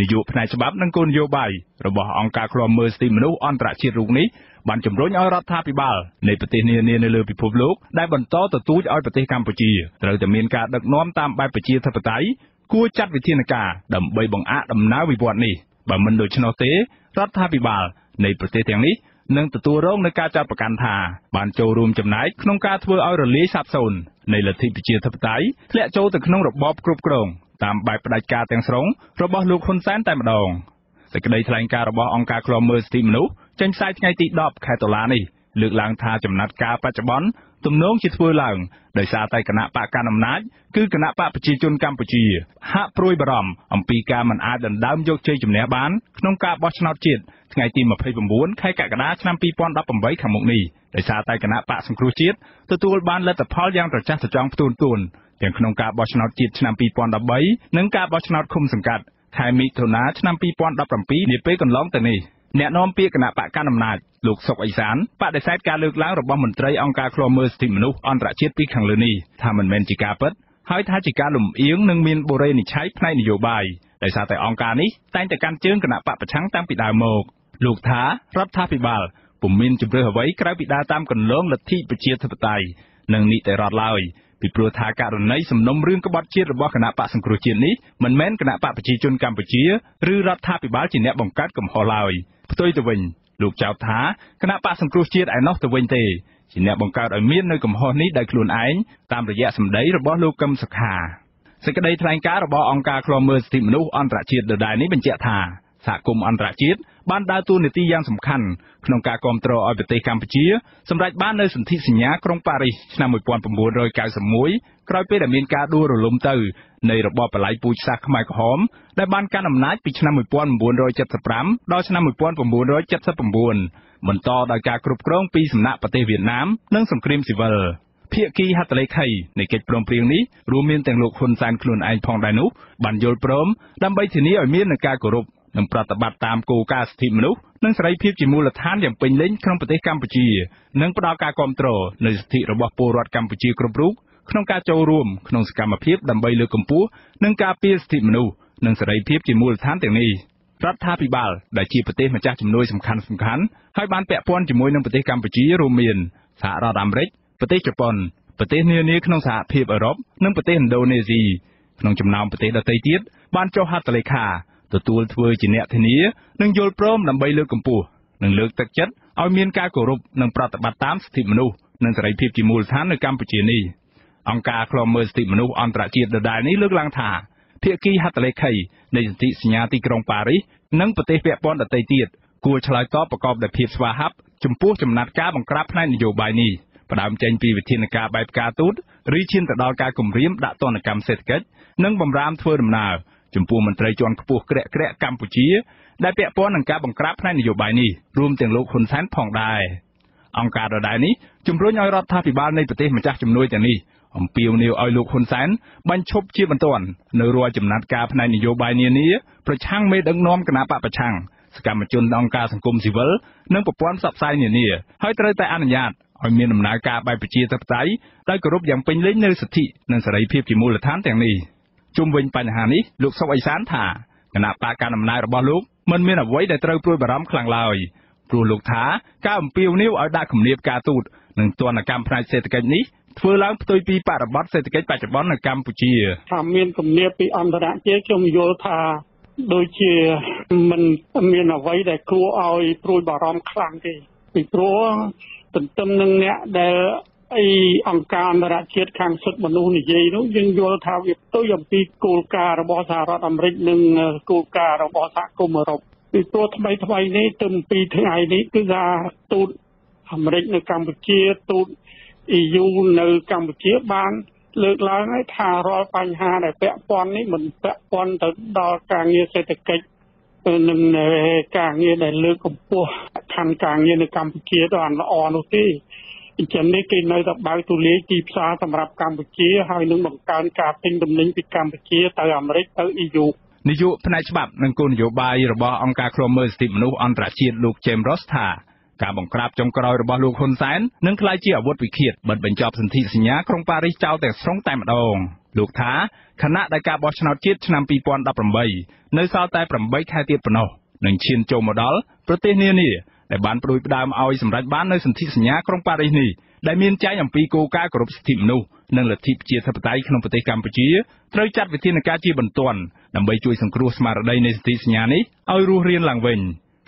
នាយកផ្នែកច្បាប់និងគោលនយោបាយរបស់អង្គការឃ្លាំមើលសិទ្ធិមនុស្សអន្តរជាតិរូបនេះបានជំរុញឲ្យរដ្ឋាភិបាលនៃប្រទេសនានានៅលើពិភពលោកដែលបន្តទទូចឲ្យប្រទេសកម្ពុជាត្រូវតែមានការដឹកនាំតាមបែបប្រជាធិបតេយ្យគួរចាត់វិធានការដើម្បីបង្អាក់ដំណើរវិវត្តន៍នេះបើមិនដូច្នោះទេ រដ្ឋាភិបាលនៃប្រទេសទាំងនេះនឹងទទួលរងនឹងការចាត់ប្រកាន់ថាបានចូលរួមចំណែកក្នុងការធ្វើឲ្យរលាយសាបសូន្យនៃលទ្ធិប្រជាធិបតេយ្យធ្លាក់ចូលទៅក្នុងរបបគ្រប់គ្រងតាមបែបផ្ដាច់ការទាំងស្រុងរបស់លោកហ៊ុនសែនតែម្ដងសេចក្តីថ្លែងការណ៍របស់អង្គការឃ្លាំមើលសិទ្ធិមនុស្សចេញផ្សាយថ្ងៃទី10ខែតុលានេះលើកឡើងថាចំណាត់ការបច្ចុប្បន្ន ទំនងជាធ្វើឡើងដោយសារតែគណៈបកកណ្ដាលអំណាចគឺគណៈបកប្រជាជនកម្ពុជា ហាក់ព្រួយបារម្ភអំពីការមិនអាចដណ្ដើមយកជ័យជំនះបានក្នុងការបោះឆ្នោតជាតិថ្ងៃទី29ខែកក្កដាឆ្នាំ2018ខាងមុខនេះដោយសារតែគណៈបកសង្គ្រោះជាតិទទួលបានលទ្ធផលយ៉ាងត្រចះត្រចង់ផ្ទួនទួនទាំងក្នុងការបោះឆ្នោតជាតិឆ្នាំ2013និងការបោះឆ្នោតឃុំសង្កាត់ខែមិថុនាឆ្នាំ2017នាពេលកន្លងទៅនេះ។ អ្នកនាំពាក្យគណៈបកកណ្ដាលអំណាចលោកសុកអេសានបដិសេធការលើកឡើងរបស់មន្ត្រីអង្គការឃ្លាំមើលសិទ្ធិមនុស្សអន្តរជាតិពីខាងលើនេះថាមិនមែនជាការពិតហើយថាជាការលំអៀងនិងមានបូរេនិច្ឆ័យផ្នែកនយោបាយដោយសារតែអង្គការនេះតែងតែកាន់ជើងគណៈបកប្រឆាំងតាំងពីដើមមកលោកថារដ្ឋាភិបាលពុំមានជំរឿសអ្វីក្រៅពីដើរតាមគន្លងលទ្ធិប្រជាធិបតេយ្យនិងនីតិរដ្ឋឡើយ ពីព្រោះថាករណីសំណុំរឿងក្បត់ជាតិរបស់គណៈបកសង្គ្រោះជាតិនេះមិនមែនគណៈបកប្រជាជនកម្ពុជាឬរដ្ឋាភិបាលជាអ្នកបង្កើតកំហុសឡើយផ្ទុយទៅវិញលោកចោទថាគណៈបកសង្គ្រោះជាតិឯណោះទៅវិញទេជាអ្នកបង្កើតឲ្យមាននៅកំហុសនេះដោយខ្លួនឯងតាមរយៈសម្ដីរបស់លោកកឹមសុខាសេចក្តីថ្លែងការណ៍របស់អង្គការឃ្លាំមើលសិទ្ធិមនុស្សអន្តរជាតិដដែលនេះបញ្ជាក់ថាសហគមន៍អន្តរជាតិ បានដើរតួនាទីយ៉ាងសំខាន់ក្នុងការគ្រប់គ្រងឲ្យប្រទេសកម្ពុជាសម្រេចបាននូវសន្ធិសញ្ញាក្រុងប៉ារីសឆ្នាំ1991ក្រោយពេលដែលមានការដួលរលំទៅនៃរបបបល្ល័យពូជសាសន៍ខ្មែរក្រហមដែលបានកាន់អំណាចពីឆ្នាំ1975ដល់ឆ្នាំ1979បន្តដោយការគ្រប់គ្រងពីសំណាក់ប្រទេសវៀតណាមនិងសង្គ្រាមស៊ីវិលភាគីហត្ថលេខីនៃកិច្ចព្រមព្រៀងនេះរួមមានទាំងលោកហ៊ុនសែនខ្លួនឯងផងដែរនោះបានយល់ព្រមដើម្បីធានាឲ្យមាននឹងការគោរព និងប្រតិបត្តិតាមគោលការណ៍សិទ្ធិមនុស្សនិងសេរីភាពជាមូលដ្ឋានយ៉ាងពេញលេញក្នុងប្រទេសកម្ពុជា និងផ្ដល់ការគ្រប់គ្រងនៅសិទ្ធិរបស់ពលរដ្ឋកម្ពុជាគ្រប់រូបក្នុងការចូលរួមក្នុងសកម្មភាពដើម្បីលើកកម្ពស់និងការពារសិទ្ធិមនុស្សនិងសេរីភាពជាមូលដ្ឋានទាំងនេះរដ្ឋាភិបាលដែលជាប្រទេសម្ចាស់ជំនួយសំខាន់សំខាន់ហើយបានពាក់ព័ន្ធជាមួយនឹងប្រទេសកម្ពុជារួមមានសហរដ្ឋអាមេរិកប្រទេសជប៉ុនប្រទេសនានាក្នុងសហភាពអឺរ៉ុបនិងប្រទេសឥណ្ឌូនេស៊ីក្នុងចំណោមប្រទេសដទៃទៀតបានចុះហត្ថលេខា ទទួលធ្វើជាអ្នកធានានិងយល់ព្រមដើម្បីលើកកម្ពស់និងលើកទឹកចិត្តឲ្យមានការគោរពនិងប្រតិបត្តិតាមសិទ្ធិមនុស្សនិងសេរីភាពជាមូលដ្ឋាននៅកម្ពុជានេះអង្គការឃ្លាំមើលសិទ្ធិមនុស្សអន្តរជាតិដដែលនេះលើកឡើងថាភាគីហត្ថលេខីនៃសន្ធិសញ្ញាទីក្រុងប៉ារីសនិងប្រទេសពាក់ព័ន្ធដទៃទៀតគួរឆ្លើយតបប្រកបដោយភាពស្វាហាប់ចំពោះចំណាត់ការបង្ក្រាបផ្នែកនយោបាយនេះផ្ដើមចេញពីវិធានការបែបការទូតឬឈានទៅដល់ការគំរាមដាក់ទណ្ឌកម្មសេដ្ឋកិច្ចនិងបំរាមធ្វើដំណើរ ចំពោះមន្ត្រីជាន់ខ្ពស់ក្រាក់ក្រាក់កម្ពុជា ដែលពាក់ព័ន្ធនឹងការបង្ក្រាបផ្នែកនយោបាយនេះរួមទាំងលោកហ៊ុនសែនផងដែរអង្គការដដែលនេះជំរុញឲ្យរដ្ឋាភិបាលនៃប្រទេសម្ចាស់ជំនួយទាំងនេះអំពាវនាវឲ្យលោកហ៊ុនសែនបញ្ឈប់ជាបន្ទាន់នៅរាល់ចំណាត់ការផ្នែកនយោបាយនានាប្រឆាំងមេដឹកនាំគណៈបកប្រឆាំងសកម្មជនអង្គការសង្គមស៊ីវិលនិងប្រព័ន្ធផ្សព្វផ្សាយនានាហើយត្រូវតែអនុញ្ញាតឲ្យមានដំណើរការបែបប្រជាធិបតេយ្យដោយគោរពយ៉ាងពេញលេញនូវសិទ្ធិនិងសេរីភាពជាមូលដ្ឋានទាំងនេះ។ ជុំវិញបញ្ហានេះលោកសុកអេសានថាគណៈបកកណ្ដាលអំណាចរបស់លោកមិនមានអ្វីដែលត្រូវព្រួយបារម្ភខ្លាំងឡើយព្រោះលោកថាការអំពាវនាវឲ្យដាក់គំនាបការទូតនិងទណ្ឌកម្មផ្នែកសេដ្ឋកិច្ចនេះធ្វើឡើងផ្ទុយពីបរិបទសេដ្ឋកិច្ចបច្ចុប្បន្ននៅកម្ពុជាថាមានគំនាបពីអន្តរជាតិខ្ញុំយល់ថាដូចជាមិនមានអ្វីដែលគួរឲ្យព្រួយបារម្ភខ្លាំងទេពីព្រោះទន្ទឹមនឹងអ្នកដែល អីអង្គការអន្តរជាតិខាងសិទ្ធិមនុស្សនិយាយនោះយើងយល់ថាវាផ្ទុយអំពីគោលការណ៍របស់សហរដ្ឋអាមេរិកនិងគោលការណ៍របស់សហគមន៍អឺរ៉ុបពីព្រោះថ្មីថ្មីនេះទៅពីថ្ងៃនេះគឺថាទូតអាមេរិកនៅកម្ពុជាទូត EU នៅកម្ពុជាបានលើកឡើងហើយថារាល់បញ្ហាដែលពាក់ព័ន្ធនេះមិនពាក់ព័ន្ធទៅដល់ការងារសេដ្ឋកិច្ចនិងការងារដែលលើកកម្ពស់ខណ្ឌការងារនៅកម្ពុជាទៅអានល្អនោះទេ អញ្ចឹងនេះគេនៅតែបើកទូលាយទីផ្សារសម្រាប់កម្ពុជាហើយនឹងបង្កើនការទិញទំនិញពីកម្ពុជាទៅអាមេរិកទៅ EU នាយកផ្នែកច្បាប់និងគោលនយោបាយរបស់អង្គការឃ្លាំមើលសិទ្ធិមនុស្សអន្តរជាតិលោក James Ross ថាការបង្ក្រាបចុងក្រោយរបស់លោកហ៊ុនសែននឹងក្លាយជាអាវុធវិឃាតបិទបញ្ចប់សន្ធិសញ្ញាក្រុងប៉ារីសចោលទាំងស្រុងតែម្ដងលោកថាខណៈដែលការបោះឆ្នោតជាតិឆ្នាំ2018នៅសល់តែ8ខែទៀតប៉ុណ្ណោះនឹងឈានចូលមកដល់ប្រទេសនានា ដែលបានប្រួយផ្ដើមឲ្យសម្រេចបាននូវសន្ធិសញ្ញាក្រុងប៉ារីសនេះដែលមានចែងអំពីគោលការណ៍គោរពសិទ្ធិមនុស្សនិងលទ្ធិប្រជាធិបតេយ្យក្នុងប្រទេសកម្ពុជាត្រូវចាត់វិធានការជាបន្ទាន់ដើម្បីជួយសង្គ្រោះស្មារតីនៃសន្ធិសញ្ញានេះឲ្យរស់រានឡើងវិញ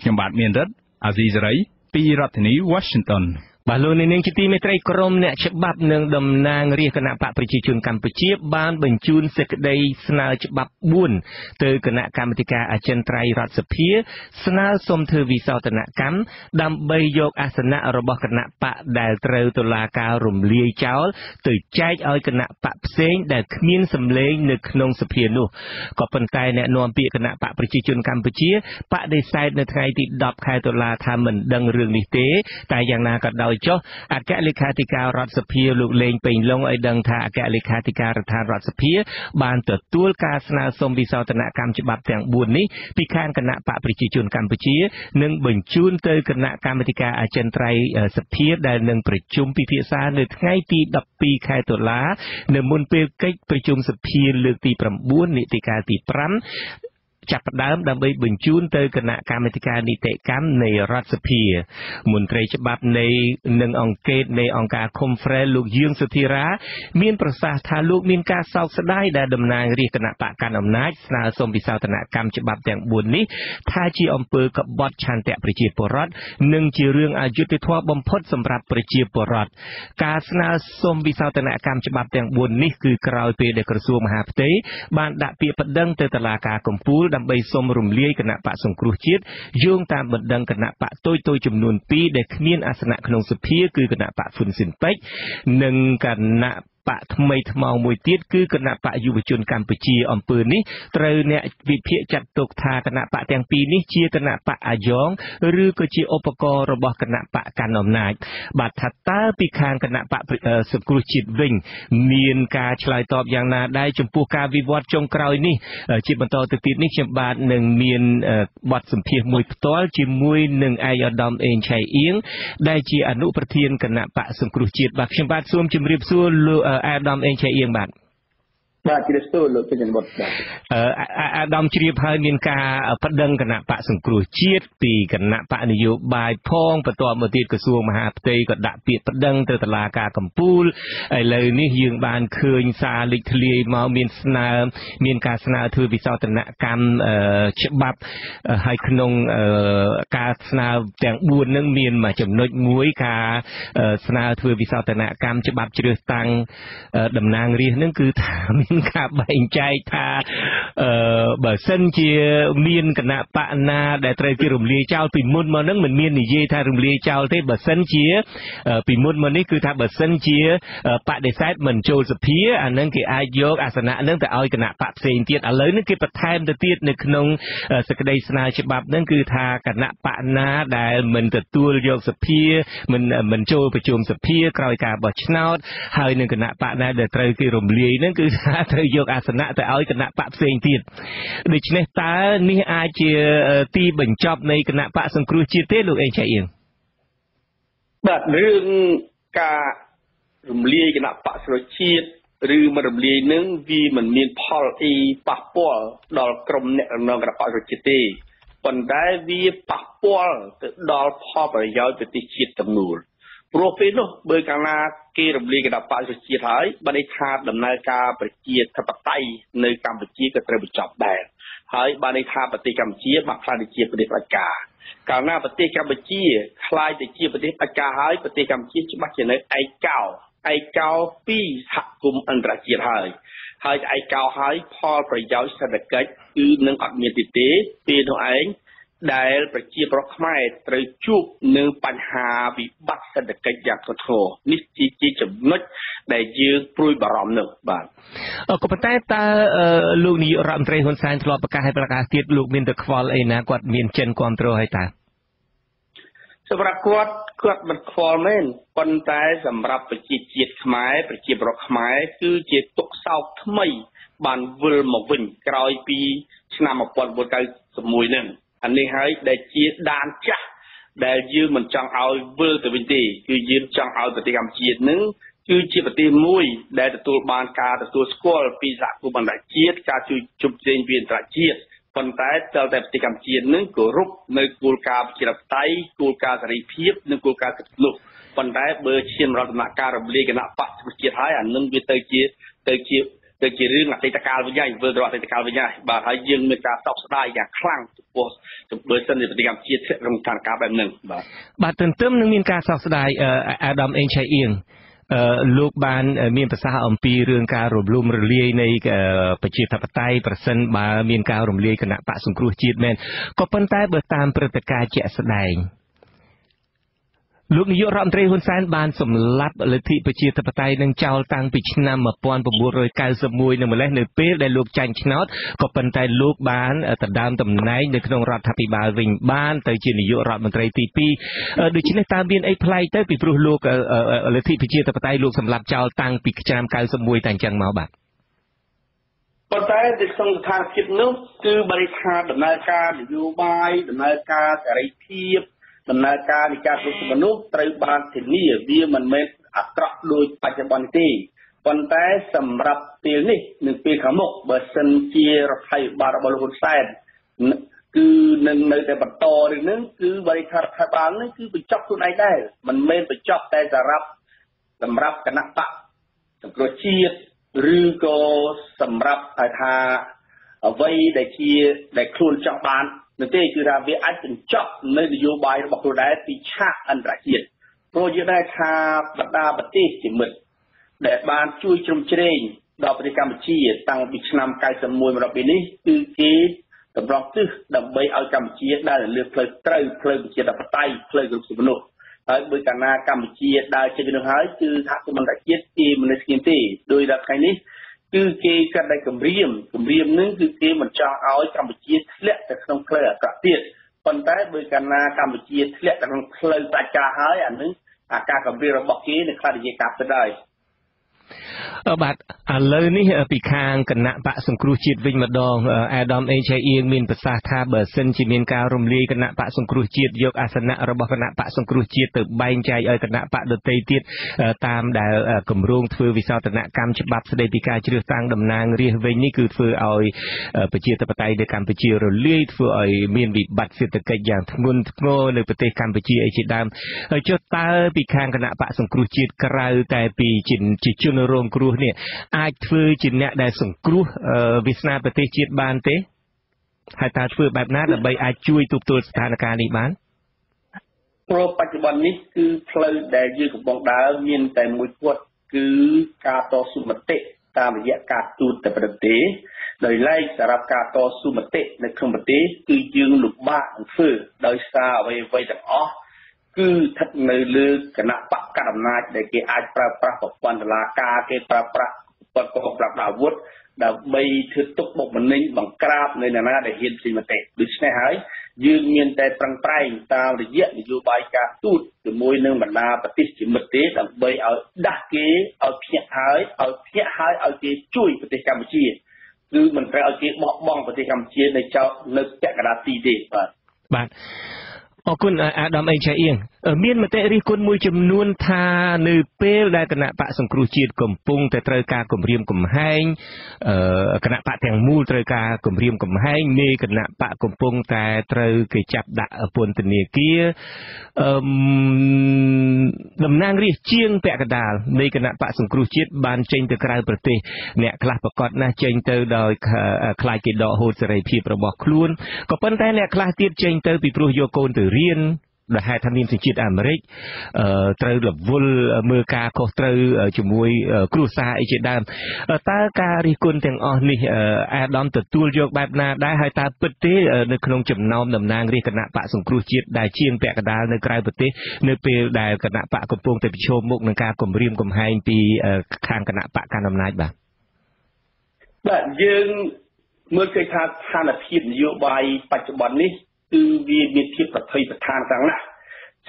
ខ្ញុំបាទមានរិទ្ធអាស៊ីសេរីពីរដ្ឋធានី Washington បាទលោកនាងជាទីមេត្រីក្រមអ្នកច្បាប់និងតំណាងរាជគណៈបកប្រជាជនកម្ពុជាបានបញ្ជូនសេចក្តីស្នើច្បាប់4ទៅគណៈកម្មាធិការអចិន្ត្រៃយ៍រដ្ឋសភា ស្នើសុំធ្វើវិសោធនកម្មដើម្បីយកអាសនៈរបស់គណៈបកដែលត្រូវតុលាការរំលាយចោលទៅចែកឲ្យគណៈបកផ្សេងដែលគ្មានសម្លេងនៅក្នុងសភានោះក៏ប៉ុន្តែអ្នកនាំពាក្យគណៈបកប្រជាជនកម្ពុជាបដិសេធនៅថ្ងៃទី10ខែតុលាថាមិនដឹងរឿងនេះទេតែយ៉ាងណាក៏ដោយឲ្យចុះអគ្គលេខាធិការរដ្ឋសភាលោកលេងពេញឡុងឲ្យដឹងថាអគ្គលេខាធិការដ្ឋានរដ្ឋសភា បានទទួលការស្នើសុំវិសោធនកម្មច្បាប់ទាំង4នេះពីខាងគណៈបកប្រជាជនកម្ពុជានិងបញ្ជូនទៅគណៈកម្មាធិការអចិន្ត្រៃយ៍សភាដែលនឹងប្រជុំពិភាក្សានៅថ្ងៃទី12ខែតុលា នៅមុនពេលកិច្ចប្រជុំសភាលើកទី9នីតិកាលទី5 ចាប់ផ្ដើមដើម្បីបញ្ជូនទៅគណៈកម្មាធិការនីតិកម្មនៃរដ្ឋសភា មន្ត្រីច្បាប់នៃនិងអង្គការនៃអង្គការ Conference លោកយឿងសុធិរា មានប្រសាសន៍ថាលោកមានការសោកស្ដាយដែលតំណាងរាជគណៈបកកណ្ដាលអំណាចស្នើសុំវិសោធនកម្មច្បាប់ទាំង4នេះថាជាអំពើកបត់ឆន្ទៈប្រជាពលរដ្ឋនិងជារឿងអយុត្តិធម៌បំផុតសម្រាប់ប្រជាពលរដ្ឋការស្នើសុំវិសោធនកម្មច្បាប់ទាំង4នេះគឺក្រោយពេលដែលក្រសួងមហាផ្ទៃបានដាក់ពាក្យប្តឹងទៅតុលាការកំពូលដើម្បីសុំរំលាយគណៈបកសង្គ្រោះជាតិយោងតាមបណ្ដឹងគណៈបកតូចតូចចំនួន2ដែលគ្មានអាសនៈក្នុងសភាគឺគណៈបកហ្វុនស៊ិនពេជ្រនិងគណៈ បកថ្មីថ្មោងមួយទៀតគឺគណៈបកយុវជនកម្ពុជាអំពើនេះត្រូវអ្នកវិភាគចាត់ទុកថាគណៈបកទាំងពីរនេះជាគណៈបកអាយ៉ងឬក៏ជាឧបករណ៍របស់គណៈបកកាន់អំណាចបាទថាតើពីខាងគណៈបកសង្គ្រោះជាតិវិញ មានការឆ្លើយតបយ៉ាងណាដែរចំពោះការវិវត្តចុងក្រោយនេះជាបន្តទៅទៀតនេះខ្ញុំបាទនឹងមានបទសម្ភាសន៍មួយផ្ទាល់ជាមួយនឹងឯកឧត្តមអេងឆៃអៀងដែលជាអនុប្រធានគណៈបកសង្គ្រោះជាតិបាទខ្ញុំបាទសូមជម្រាបសួរលោកអាដាមអេងឆៃអៀង បាទបាទជ្រាបសួរលោកពេជ្របុត្របាទអឺអាដាមជ្រាបហើយមានការប្តឹងគណៈបកសង្គ្រោះជាតិពីគណៈបកនយោបាយផងបន្ទាប់មកទៀតក្រសួងមហាផ្ទៃក៏ដាក់ពាក្យប្តឹងទៅតុលាការកំពូលឥឡូវនេះយើងបានឃើញសារលេចធ្លាយមកមានស្នើមានការស្នើធ្វើវិសោធនកម្មច្បាប់ហើយក្នុងការស្នើទាំង4នឹងមានមួយចំណុចមួយការស្នើធ្វើវិសោធនកម្មច្បាប់ជ្រើសតាំងតំណាងរាស្ត្រនឹងគឺថាមានមានការបែងចែកថាអឺបើសិនជាមានគណៈបកណាដែលត្រូវគេរំលាយចោលពីមុនមកហ្នឹងមិនមាននិយាយថារំលាយចោលទេបើសិនជាពីមុនមកនេះគឺថាបើសិនជាបដិសេធមិនចូលសភាអានឹងគេអាចយកអាសនៈហ្នឹងទៅឲ្យគណៈបកផ្សេងទៀតឥឡូវនេះគេបន្ថែមទៅទៀតនៅក្នុងសេចក្តីស្នើច្បាប់ហ្នឹងគឺថាគណៈបកណាដែលមិនទទួលយកសភាមិនមិនចូលប្រជុំសភាក្រោយការបោះឆ្នោតហើយនឹងគណៈបកណាដែលត្រូវគេរំលាយហ្នឹងគឺថាត្រូវយកអាសនៈទៅឲ្យគណៈបកផ្សេងទៀតដូច្នេះតើនេះអាចជាទីបញ្ចប់នៃគណៈបកសង្គ្រោះជាតិទេលោកអេងឆៃអៀងបាទរឿងការរំលាយគណៈបកសង្គ្រោះជាតិឬមិនរំលាយនឹងវាមិនមានផលអីប៉ះពាល់ដល់ក្រុមអ្នករំលងគណៈបកសង្គ្រោះជាតិទេប៉ុន្តែវាប៉ះពាល់ទៅដល់ផលប្រយោជន៍ប្រទេសជាតិទាំងមូលព្រោះពេលនោះបើកាលណា គេរំលាយគណៈបកប្រជាជាតិហើយបានន័យថាដំណើរការប្រជាធិបតេយ្យនៅកម្ពុជាក៏ត្រូវបញ្ចប់ដែរហើយបានន័យថាប្រទេសកម្ពុជាបានខ្លាយទៅជាប្រទេសផ្ដាច់ការកាលណាប្រទេសកម្ពុជាខ្លាយទៅជាប្រទេសផ្ដាច់ការហើយប្រទេសកម្ពុជាច្បាស់ជានៅឯកោឯកោពីសហគមន៍អន្តរជាតិហើយហើយឯកោហើយផលប្រយោជន៍សេដ្ឋកិច្ចគឺនឹងអត់មានទីទេពេលនោះឯង ដែលប្រជាប្រដ្ឋខ្មែរត្រូវជួបនឹងបញ្ហាវិបត្តិសេដ្ឋកិច្ចយ៉ាងធ្ងន់ធ្ងរនេះជាចំណុចដែលយើងព្រួយបារម្ភនោះបាទក៏ប៉ុន្តែតើលោកនាយករដ្ឋមន្ត្រីហ៊ុនសែនធ្លាប់ប្រកាសឲ្យប្រកាសទៀតលោកមានទៅខ្វល់អីណាគាត់មានចិនគ្រប់គ្រងឲ្យតើសម្រាប់គាត់គាត់មិនខ្វល់មែនប៉ុន្តែសម្រាប់ប្រជាជាតិខ្មែរប្រជាប្រដ្ឋខ្មែរគឺជាទុកសោកថ្មីបានវិលមកវិញក្រោយពីឆ្នាំ1991ហ្នឹង អានេះហើយដែលជាដានចាស់ដែលយើងមិនចង់ឲ្យវិលទៅវិញទេគឺយើងចង់ឲ្យប្រទេសកម្ពុជានឹងគឺជាប្រទេសមួយដែលទទួលបានការទទួលស្គាល់ពីសហគមន៍អន្តរជាតិការជួយជុំជែងពីអន្តរជាតិប៉ុន្តែតើតែប្រទេសកម្ពុជានឹងគោរពនៅគោលការណ៍ប្រជាធិបតេយ្យគោលការណ៍សេរីភាពនិងគោលការណ៍សិទ្ធិមនុស្សប៉ុន្តែបើឈានរដ្ឋដំណាក់កាលរំលាយគណៈបកប្រជាជាតិហើយអានឹងវាទៅជាទៅជា ទៅជារឿងអតីតកាលវិញហើយវិលទៅអតីតកាលវិញហើយបាទហើយយើងមានការសោកស្ដាយយ៉ាងខ្លាំងចំពោះចំពោះសិនជាប្រទេសកម្ពុជាធ្លាក់ក្នុងស្ថានភាពបែបហ្នឹងបាទបាទទន្ទឹមនឹងមានការសោកស្ដាយអាដាមអេងឆៃអៀងអឺលោកបានមានប្រសាសន៍អំពីរឿងការរំលំរលាយនៃប្រជាធិបតេយ្យប្រសិនបើមានការរំលាយគណៈបកសង្គ្រោះជាតិមែនក៏ប៉ុន្តែបើតាមព្រឹត្តិការណ៍ជាក់ស្ដែង លោកនាយករដ្ឋមន្ត្រីហ៊ុនសែនបានសម្លាប់លទ្ធិប្រជាធិបតេយ្យនឹងចោលតាំងពីឆ្នាំ1991នៅម្លេះនៅពេលដែលលោកចាញ់ឆ្នោតក៏ប៉ុន្តែលោកបានដណ្ដើមតំណែងនៅក្នុងរដ្ឋាភិបាលវិញបានទៅជានាយករដ្ឋមន្ត្រីទី2ដូច្នេះតើមានអីប្លែកទៅពីព្រោះលោកលទ្ធិប្រជាធិបតេយ្យលោកសម្លាប់ចោលតាំងពីឆ្នាំ91តែអញ្ចឹងមកបាទប៉ុន្តែនៅក្នុងស្ថានភាពនោះគឺបរិខាដំណើរការនយោបាយដំណើរការសេរីភាព ដំណើរការនៃការគ្រប់គ្រងមនុស្សត្រូវបានធានាវាមិនមែនអាក្រក់ដូចបច្ចុប្បន្នទេប៉ុន្តែសម្រាប់ពេលនេះនិងពេលខាងមុខបើសិនជារដ្ឋាភិបាលរបស់លោកហ៊ុនសែនគឺនឹងនៅតែបន្តរឿងហ្នឹងគឺបរិខារដ្ឋាភិបាលនេះគឺបញ្ចប់ខ្លួនឯងដែរមិនមែនបញ្ចប់តែសម្រាប់សម្រាប់គណៈបកសង្គ្រោះជាតិឬក៏សម្រាប់ថាអ្វីដែលជាដែលខ្លួនចង់បាន នោះទេគឺថាវាអាចបញ្ចប់នៅនយោបាយរបស់ខ្លួនដែរពីឆាកអន្តរជាតិព្រោះយើងដែរថាបណ្ដាប្រទេសជាមិត្តដែលបានជួយជ្រោមជ្រែងដល់ប្រទេសកម្ពុជា តាំងពីឆ្នាំ91មកដល់ពេលនេះគឺគេតម្រង់ទិសដើម្បីឲ្យកម្ពុជាដើរលើផ្លូវត្រូវផ្លូវប្រជាធិបតេយ្យផ្លូវគ្រប់សិទ្ធិមនុស្សហើយបើកាលណាកម្ពុជាដើរចេញពីនោះហើយគឺថាសមន្តជាតិគេមិនស្គៀមទេដោយដល់ថ្ងៃនេះ គឺគេកាត់តែគម្រាមគម្រាមនឹងគឺគេមិនចង់ឲ្យកម្ពុជាធ្លាក់ទៅក្នុងផ្លូវអាក្រក់ទៀតប៉ុន្តែបើកាលណាកម្ពុជាធ្លាក់ទៅក្នុងផ្លូវបច្ចាហើយអានឹងអាការគម្រាមរបស់គេនៅខ្លះនិយាយការពិតហើយ បាទឥឡូវនេះពីខាងគណៈបកសង្គ្រោះជាតិវិញម្ដងអាដាមអេឆៃអៀងមានប្រសាសន៍ថាបើសិនជាមានការរំលាយគណៈបកសង្គ្រោះជាតិយកអាសនៈរបស់គណៈបកសង្គ្រោះជាតិទៅបែងចែកឲ្យគណៈបកដទៃទៀតតាមដែលគម្រោងធ្វើវិសោធនកម្មច្បាប់ស្ដីពីការជ្រើសតាំងតំណាងរាស្ត្រវិញនេះគឺធ្វើឲ្យប្រជាធិបតេយ្យនៅកម្ពុជារលាយធ្វើឲ្យមានវិបត្តិសេដ្ឋកិច្ចយ៉ាងធ្ងន់ធ្ងរនៅប្រទេសកម្ពុជាអីជាដើមហើយចុះតើពីខាងគណៈបកសង្គ្រោះជាតិក្រៅតែពីជាជនរងគ្រោះនេះអាចធ្វើជាអ្នកដែលសង្គ្រោះវាសនាប្រទេសជាតិបានទេហើយតើធ្វើបែបណាដើម្បីអាចជួយទប់ទល់ស្ថានភាពនេះបានព្រោះបច្ចុប្បន្ននេះគឺផ្លូវដែលយើងកំពុងដើរមានតែមួយគត់គឺការតស៊ូមតិតាមរយៈការទូតតែប្រទេសដោយឡែកសម្រាប់ការតស៊ូមតិនៅក្នុងប្រទេសគឺយើងលំបាកនឹងធ្វើដោយសារអ្វីអ្វីទាំងអស់ គឺស្ថិតនៅលើគណៈបកកណ្ដាលអំណាចដែលគេអាចប្រើប្រាស់ប្រព័ន្ធតុលាការគេប្រើប្រាស់ប្រព័ន្ធកងប្រាប់អាវុធដើម្បីធ្វើទុកបុកម្នេញបង្ក្រាបនៅអ្នកណាដែលហ៊ានផ្សេងមតិដូច្នេះហើយយើងមានតែប្រឹងប្រែងតាមរយៈនយោបាយការទូតជាមួយនឹងបណ្ដាប្រទេសជាមិត្តទេដើម្បីឲ្យដាស់គេឲ្យភ្ញាក់ហើយឲ្យភ្ញាក់ហើយឲ្យគេជួយប្រទេសកម្ពុជាគឺមិនត្រូវឲ្យគេបោះបង់ប្រទេសកម្ពុជានៅចោលនៅពាក់កណ្ដាលទីទេបាទបាទ អរគុណអាដាមអេងឆៃអៀងមានមតិរិះគន់មួយចំនួនថានៅពេលដែលគណៈបកសង្គ្រោះជាតិកំពុងតែត្រូវការគម្រាមកំហែងគណៈបកទាំងមូលត្រូវការគម្រាមកំហែងមេគណៈបកកំពុងតែត្រូវគេចាប់ដាក់ពន្ធនាគារតំណាងរាស្ត្រជាងពាក់កណ្ដាលនៃគណៈបកសង្គ្រោះជាតិបានចេញទៅក្រៅប្រទេសអ្នកខ្លះប្រកាសណាស់ចេញទៅដោយខ្លាចគេដកហូតសេរីភាពរបស់ខ្លួនក៏ប៉ុន្តែអ្នកខ្លះទៀតចេញទៅពីព្រោះយកកូនទៅរៀនដែលហេតុថាមានសញ្ជាតិអាមេរិកត្រូវរវល់មើលការខុសត្រូវជាមួយគ្រួសារអីជាដើមតើការរិះគន់ទាំងអស់នេះអាដាមទទួលយកបែបណាដែរហើយតើពិតទេនៅក្នុងចំណោមតំណាងរាជគណៈបកសង្គ្រោះជាតិដែលជាងពាក់កណ្ដាលនៅក្រៅប្រទេសនៅពេលដែលគណៈបកកំពុងតែប្រឈមមុខនឹងការគំរាមកំហែងពីខាងគណៈបកកណ្ដាលអំណាចបាទបាទយើងមើលឃើញថាស្ថានភាពនយោបាយបច្ចុប្បន្ននេះ គឺវាមានភាពប្រថុយប្រថានខ្លាំងណាស់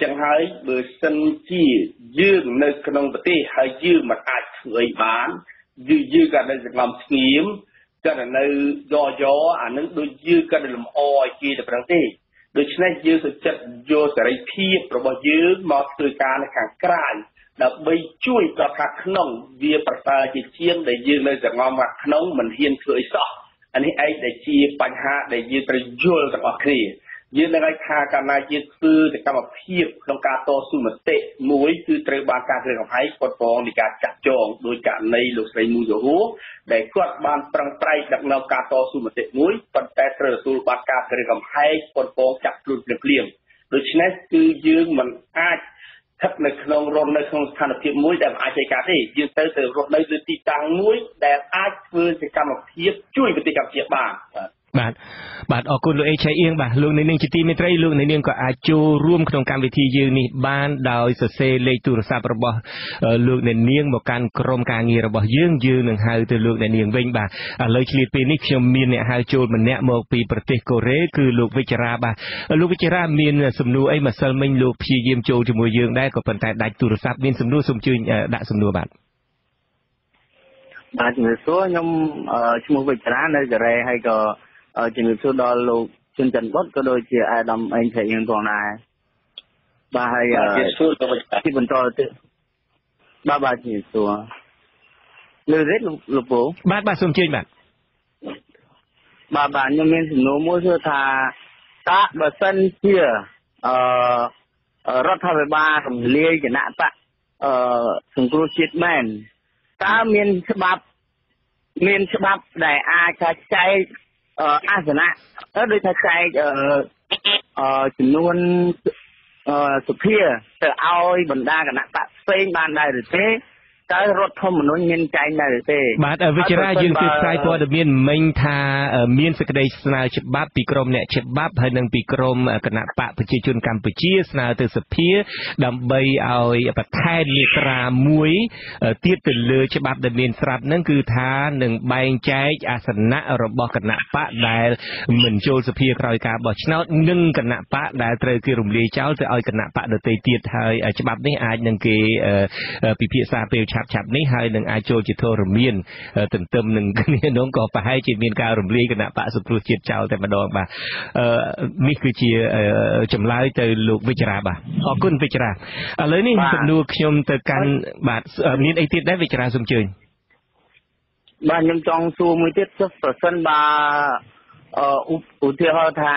ចឹងហើយបើសិនជាយើងនៅក្នុងប្រទេសហើយយើងមិនអាចធ្វើអីបានយឺយើងក៏នៅសង្ងំស្ងៀមក៏នៅយយអានឹងដូចយើងក៏នៅលំអឲ្យគេទៅប្រឹងទេដូច្នេះយើងសុចិត្តយកសេរីភាពរបស់យើងមកធ្វើការនៅខាងក្រៅដើម្បីជួយដល់ខាងក្នុងវាប្រសើរជាជាងដែលយើងនៅសង្ងំខាងក្នុងមិនហ៊ានធ្វើអីសោះអានេះឯងដែលជាបញ្ហាដែលយើងត្រូវយល់ទាំងអស់គ្នា យើងនឹងឲ្យថាកាលណាយើងធ្វើសកម្មភាពក្នុងការតស៊ូមតិមួយគឺត្រូវបានការគ្រឿងកំហែងគាត់ផងនៃការចាក់ចងដោយករណីលោកស្រីមូយូហូដែលគាត់បានប្រឹងប្រែងដឹកនាំការតស៊ូមតិមួយប៉ុន្តែត្រូវទទួលបានការគ្រឿងកំហែងគាត់ផងចាក់ខ្លួនភ្លាមៗដូច្នេះគឺយើងមិនអាចស្ថិតនៅក្នុងរស់នៅក្នុងស្ថានភាពមួយដែលអាចធ្វើការទេយើងទៅទៅរស់នៅលើទីតាំងមួយដែលអាចធ្វើសកម្មភាពជួយប្រទេសកម្ពុជាបានបាទ បាទបាទអរគុណលោកអេឆៃអៀងបាទលោកនាងជាទីមេត្រីលោកនាងក៏អាចចូលរួមក្នុងកម្មវិធីយើងនេះបានដោយសរសេរលេខទូរស័ព្ទរបស់លោកនាងមកកាន់ក្រុមការងាររបស់យើងយើងនឹងហៅទៅលោកនាងវិញបាទឥឡូវឆ្លៀតពេលនេះខ្ញុំមានអ្នកហៅចូលម្នាក់មកពីប្រទេសកូរ៉េគឺលោកវិជ្ជរាបាទលោកវិជ្ជរាមានសំណួរអីម្សិលមិញលោកព្យាយាមចូលជាមួយយើងដែរក៏ប៉ុន្តែដាច់ទូរស័ព្ទមានសំណួរសូមជួយដាក់សំណួរបាទបាទជំរាបសួរខ្ញុំឈ្មោះវិជ្ជរានៅកូរ៉េហើយក៏ ជំរាបសួរដល់លោកជុនច័ន្ទបុតក៏ដូចជាអាដាមអេងថៃយើងផងដែរបាទហើយជំរាបសួរលោកវិជ្ជរាទីបន្តទៀតបាទបាទជំរាបសួរលើរេតលោកពូបាទបាទសូមជឿបាទបាទបាទខ្ញុំមានសំណួរមួយគឺថាតើបើសិនជាអឺរដ្ឋាភិបាលរំលាយគណៈបកអឺសង្គ្រោះជាតិមែនតើមានច្បាប់មានច្បាប់ដែលអាចថាចែក អាសនៈដូចថាចែកអឺចំនួនសុភាទៅឲ្យបណ្ដាគណៈបកផ្សេងបានដែរឬទេ តើរដ្ឋធម្មនុញ្ញមានចែងដែរទេបាទវិចារាយើងជួយផ្សាយព័ត៌មានមិញថាមានសេចក្តីស្នើច្បាប់ពីក្រមអ្នកច្បាប់ហើយនិងពីក្រមគណៈបកប្រជាជនកម្ពុជាស្នើទៅសភាដើម្បីឲ្យបន្ថែមមាត្រា1ទៀតទៅលើច្បាប់ដែលមានស្រាប់ហ្នឹងគឺថានឹងបែងចែកអាសនៈរបស់គណៈបកដែលមិនចូលសភាក្រោយការបោះឆ្នោតនិងគណៈបកដែលត្រូវគេរំលាយចោលទៅឲ្យគណៈបកដទៃទៀតហើយច្បាប់នេះអាចនឹងគេពិភាក្សាពេលឆាប់ឆាប់នេះហើយនឹងអាចចូលជាធរមានទន្ទឹមនឹងគ្នានោះក៏ប្រហែលជាមានការរំលាយគណៈបកសង្គ្រោះជាតិចោលតែម្ដងបាទនេះគឺជាចម្លើយទៅលោកវិចារាបាទអរគុណវិចារាឥឡូវនេះសំណួរខ្ញុំទៅកាន់បាទមានអីទៀតដែរវិចារាសូមជើញបាទខ្ញុំចង់សួរមួយទៀតប្រសិនបើអឺឧទាហរណ៍ថា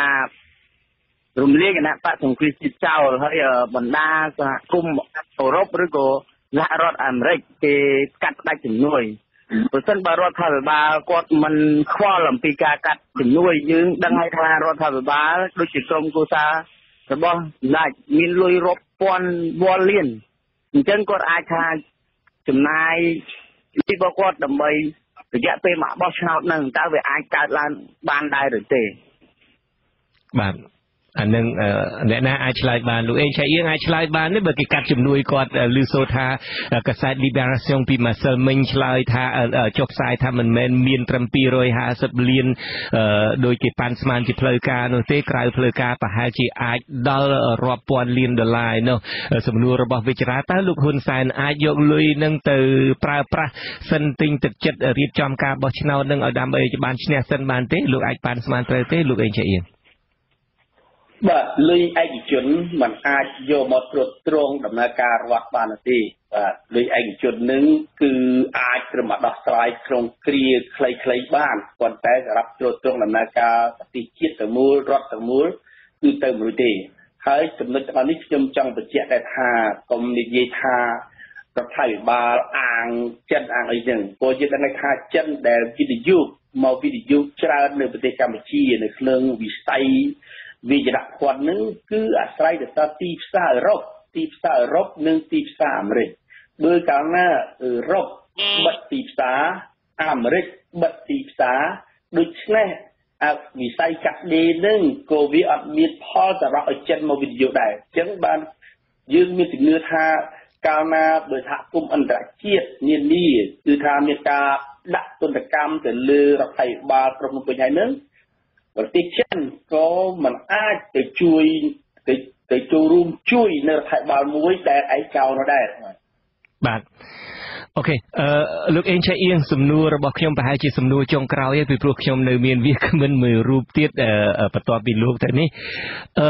រំលាយគណៈបកសង្គ្រោះជាតិចោលហើយបណ្ដាសហគមន៍អឺរ៉ុបឬក៏ សហរដ្ឋអាមេរិកគេកាត់ផ្ដាច់ជំនួយប្រសិនបើរដ្ឋាភិបាលគាត់មិនខ្វល់អំពីការកាត់ជំនួយយើងដឹងហើយថារដ្ឋាភិបាលដូចជាក្រមគូសារបស់សម្ដេចមានលុយរាប់ពាន់វ៉លានអញ្ចឹងគាត់អាចថាចំណាយលុយរបស់គាត់ដើម្បីរយៈពេលមកបោះឆ្នោតនឹងតើវាអាចកើតឡើងបានដែរឬទេបាទ អានឹងអ្នកណាអាចឆ្លើយបានលោកអេងឆៃអៀងអាចឆ្លើយបានទេបើគេកាត់ជំនួយគាត់ឮសូរថាកាសែត Liberation ពីម្សិលមិញឆ្លើយថាចុះផ្សាយថាមិនមែនមានត្រឹម250លានដោយគេប៉ាន់ស្មានជាផ្លូវការនោះទេក្រៅផ្លូវការប្រហែលជាអាចដល់រាប់ពាន់លានដុល្លារនោះសំណួររបស់វិចារាតើលោកហ៊ុនសែនអាចយកលុយនឹងទៅប្រើប្រាស់សិនទិញទឹកចិត្តរៀបចំការបោះឆ្នោតនឹងឲ្យដើម្បីបានឈ្នះសិនបានទេលោកអាចប៉ាន់ស្មានត្រូវទេលោកអេងឆៃអៀង បាទលុយឯកជនมันអាចយកមកត្រួតត្រងដំណើរការរដ្ឋបានទេបាទលុយឯកជននឹងគឺអាចត្រឹមដោះស្រាយក្នុងគ្រាខ្លីៗបានប៉ុន្តែសម្រាប់ត្រួតត្រងដំណើរការប្រទេសជាតិទាំងមូលរដ្ឋទាំងមូលគឺទៅមិនរួចទេហើយចំណុចទាំងនេះខ្ញុំចង់បញ្ជាក់ដែរថាកុំនិយាយថារដ្ឋាភិបាលអាងចិនអាងអីចឹងព្រោះយើងដឹងថាចិនដែលវិនិយោគមកវិនិយោគច្រើននៅប្រទេសកម្ពុជានៅក្នុងវិស័យ វិជ្ជាភ័ណ្ឌនឹងគឺអាស្រ័យទៅតាមទីផ្សារអឺរ៉ុបទីផ្សារអឺរ៉ុបនិងទីផ្សារអាមេរិកបើកាលណាអឺរ៉ុបបិទទីផ្សារអាមេរិកបិទទីផ្សារដូច្នេះអាវិស័យកាត់ដេរនឹងក៏វាអត់មានផលសម្រាប់ឲ្យចិនមកវិនិយោគដែរអញ្ចឹងបានយើងមានជំនឿថាកាលណាបើសហគមន៍អន្តរជាតិនានាគឺថាមានការដាក់ទណ្ឌកម្មទៅលើរដ្ឋាភិបាលក្រុងភ្នំពេញហើយនឹង ប្រទេសចិនក៏មិនអាចទៅជួយទៅទៅចូលរួមជួយនៅរដ្ឋាភិបាលមួយដែលឯកោនោះដែរបាទ អូខេអឺលោកអេងឆៃអៀងសំណួររបស់ខ្ញុំប្រហែលជាសំណួរចុងក្រោយហើយពីព្រោះខ្ញុំនៅមានវាគ្មិនមួយរូបទៀតបន្ទាប់ពីលោកទៅនេះអឺ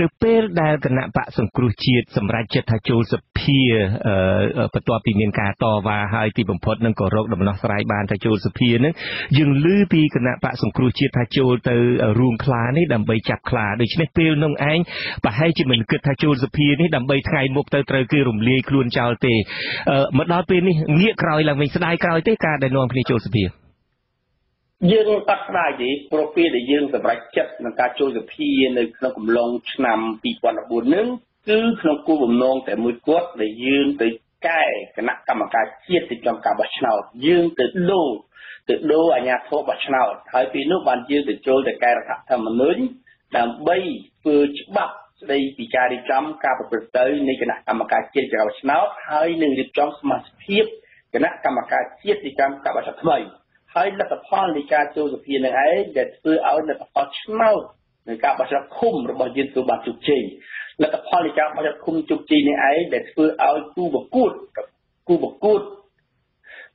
នៅពេលដែលគណៈបកសង្គ្រោះជាតិសម្រាប់ចិត្តថាចូលសភាអឺបន្ទាប់ពីមានការតវ៉ាហើយទីបំផុតនឹងក៏រកដំណោះស្រាយបានថាចូលសភានឹងយើងឮពីគណៈបកសង្គ្រោះជាតិថាចូលទៅរួមខ្លានេះដើម្បីចាប់ខ្លាដូច្នេះពេលនោះឯងប្រហែលជាមិនគិតថាចូលសភានេះដើម្បីថ្ងៃមុខទៅត្រូវគេរំលាយខ្លួនចោលទេអឺមកដល់ពេលនេះងាកក្រោយឡើងវិញស្ដាយក្រោយទេការដែលនាំគ្នាចូលសភាយើងអត់ស្ដាយទេព្រោះពេលដែលយើងសម្រេចចិត្តក្នុងការចូលសភានៅក្នុងកំឡុងឆ្នាំ2014នឹងគឺក្នុងគោលបំណងតែមួយគត់ដែលយើងទៅកែគណៈកម្មការជាតិទីចំការបោះឆ្នោតយើងទៅដូរទៅដូរអាជ្ញាធរបោះឆ្នោតហើយពីនោះបានយើងទៅចូលទៅកែរដ្ឋធម្មនុញ្ញដើម្បីធ្វើច្បាប់ ស្ដីពីការរៀបចំការប្រព្រឹត្តទៅនៃគណៈកម្មការជាតិចៅឆ្នោតហើយនឹងរៀបចំសមាជិកគណៈកម្មការជាតិនៃកម្មការបោះឆ្នោតថ្មីហើយលទ្ធផលនៃការចូលសភានឹងឯងដែលធ្វើឲ្យលទ្ធផលឆ្នោតនៃការបោះឆ្នោតឃុំរបស់យើងធ្វើបានជោគជ័យលទ្ធផលនៃការបោះឆ្នោតឃុំជោគជ័យនេះឯងដែលធ្វើឲ្យគូប្រកួតគូប្រកួត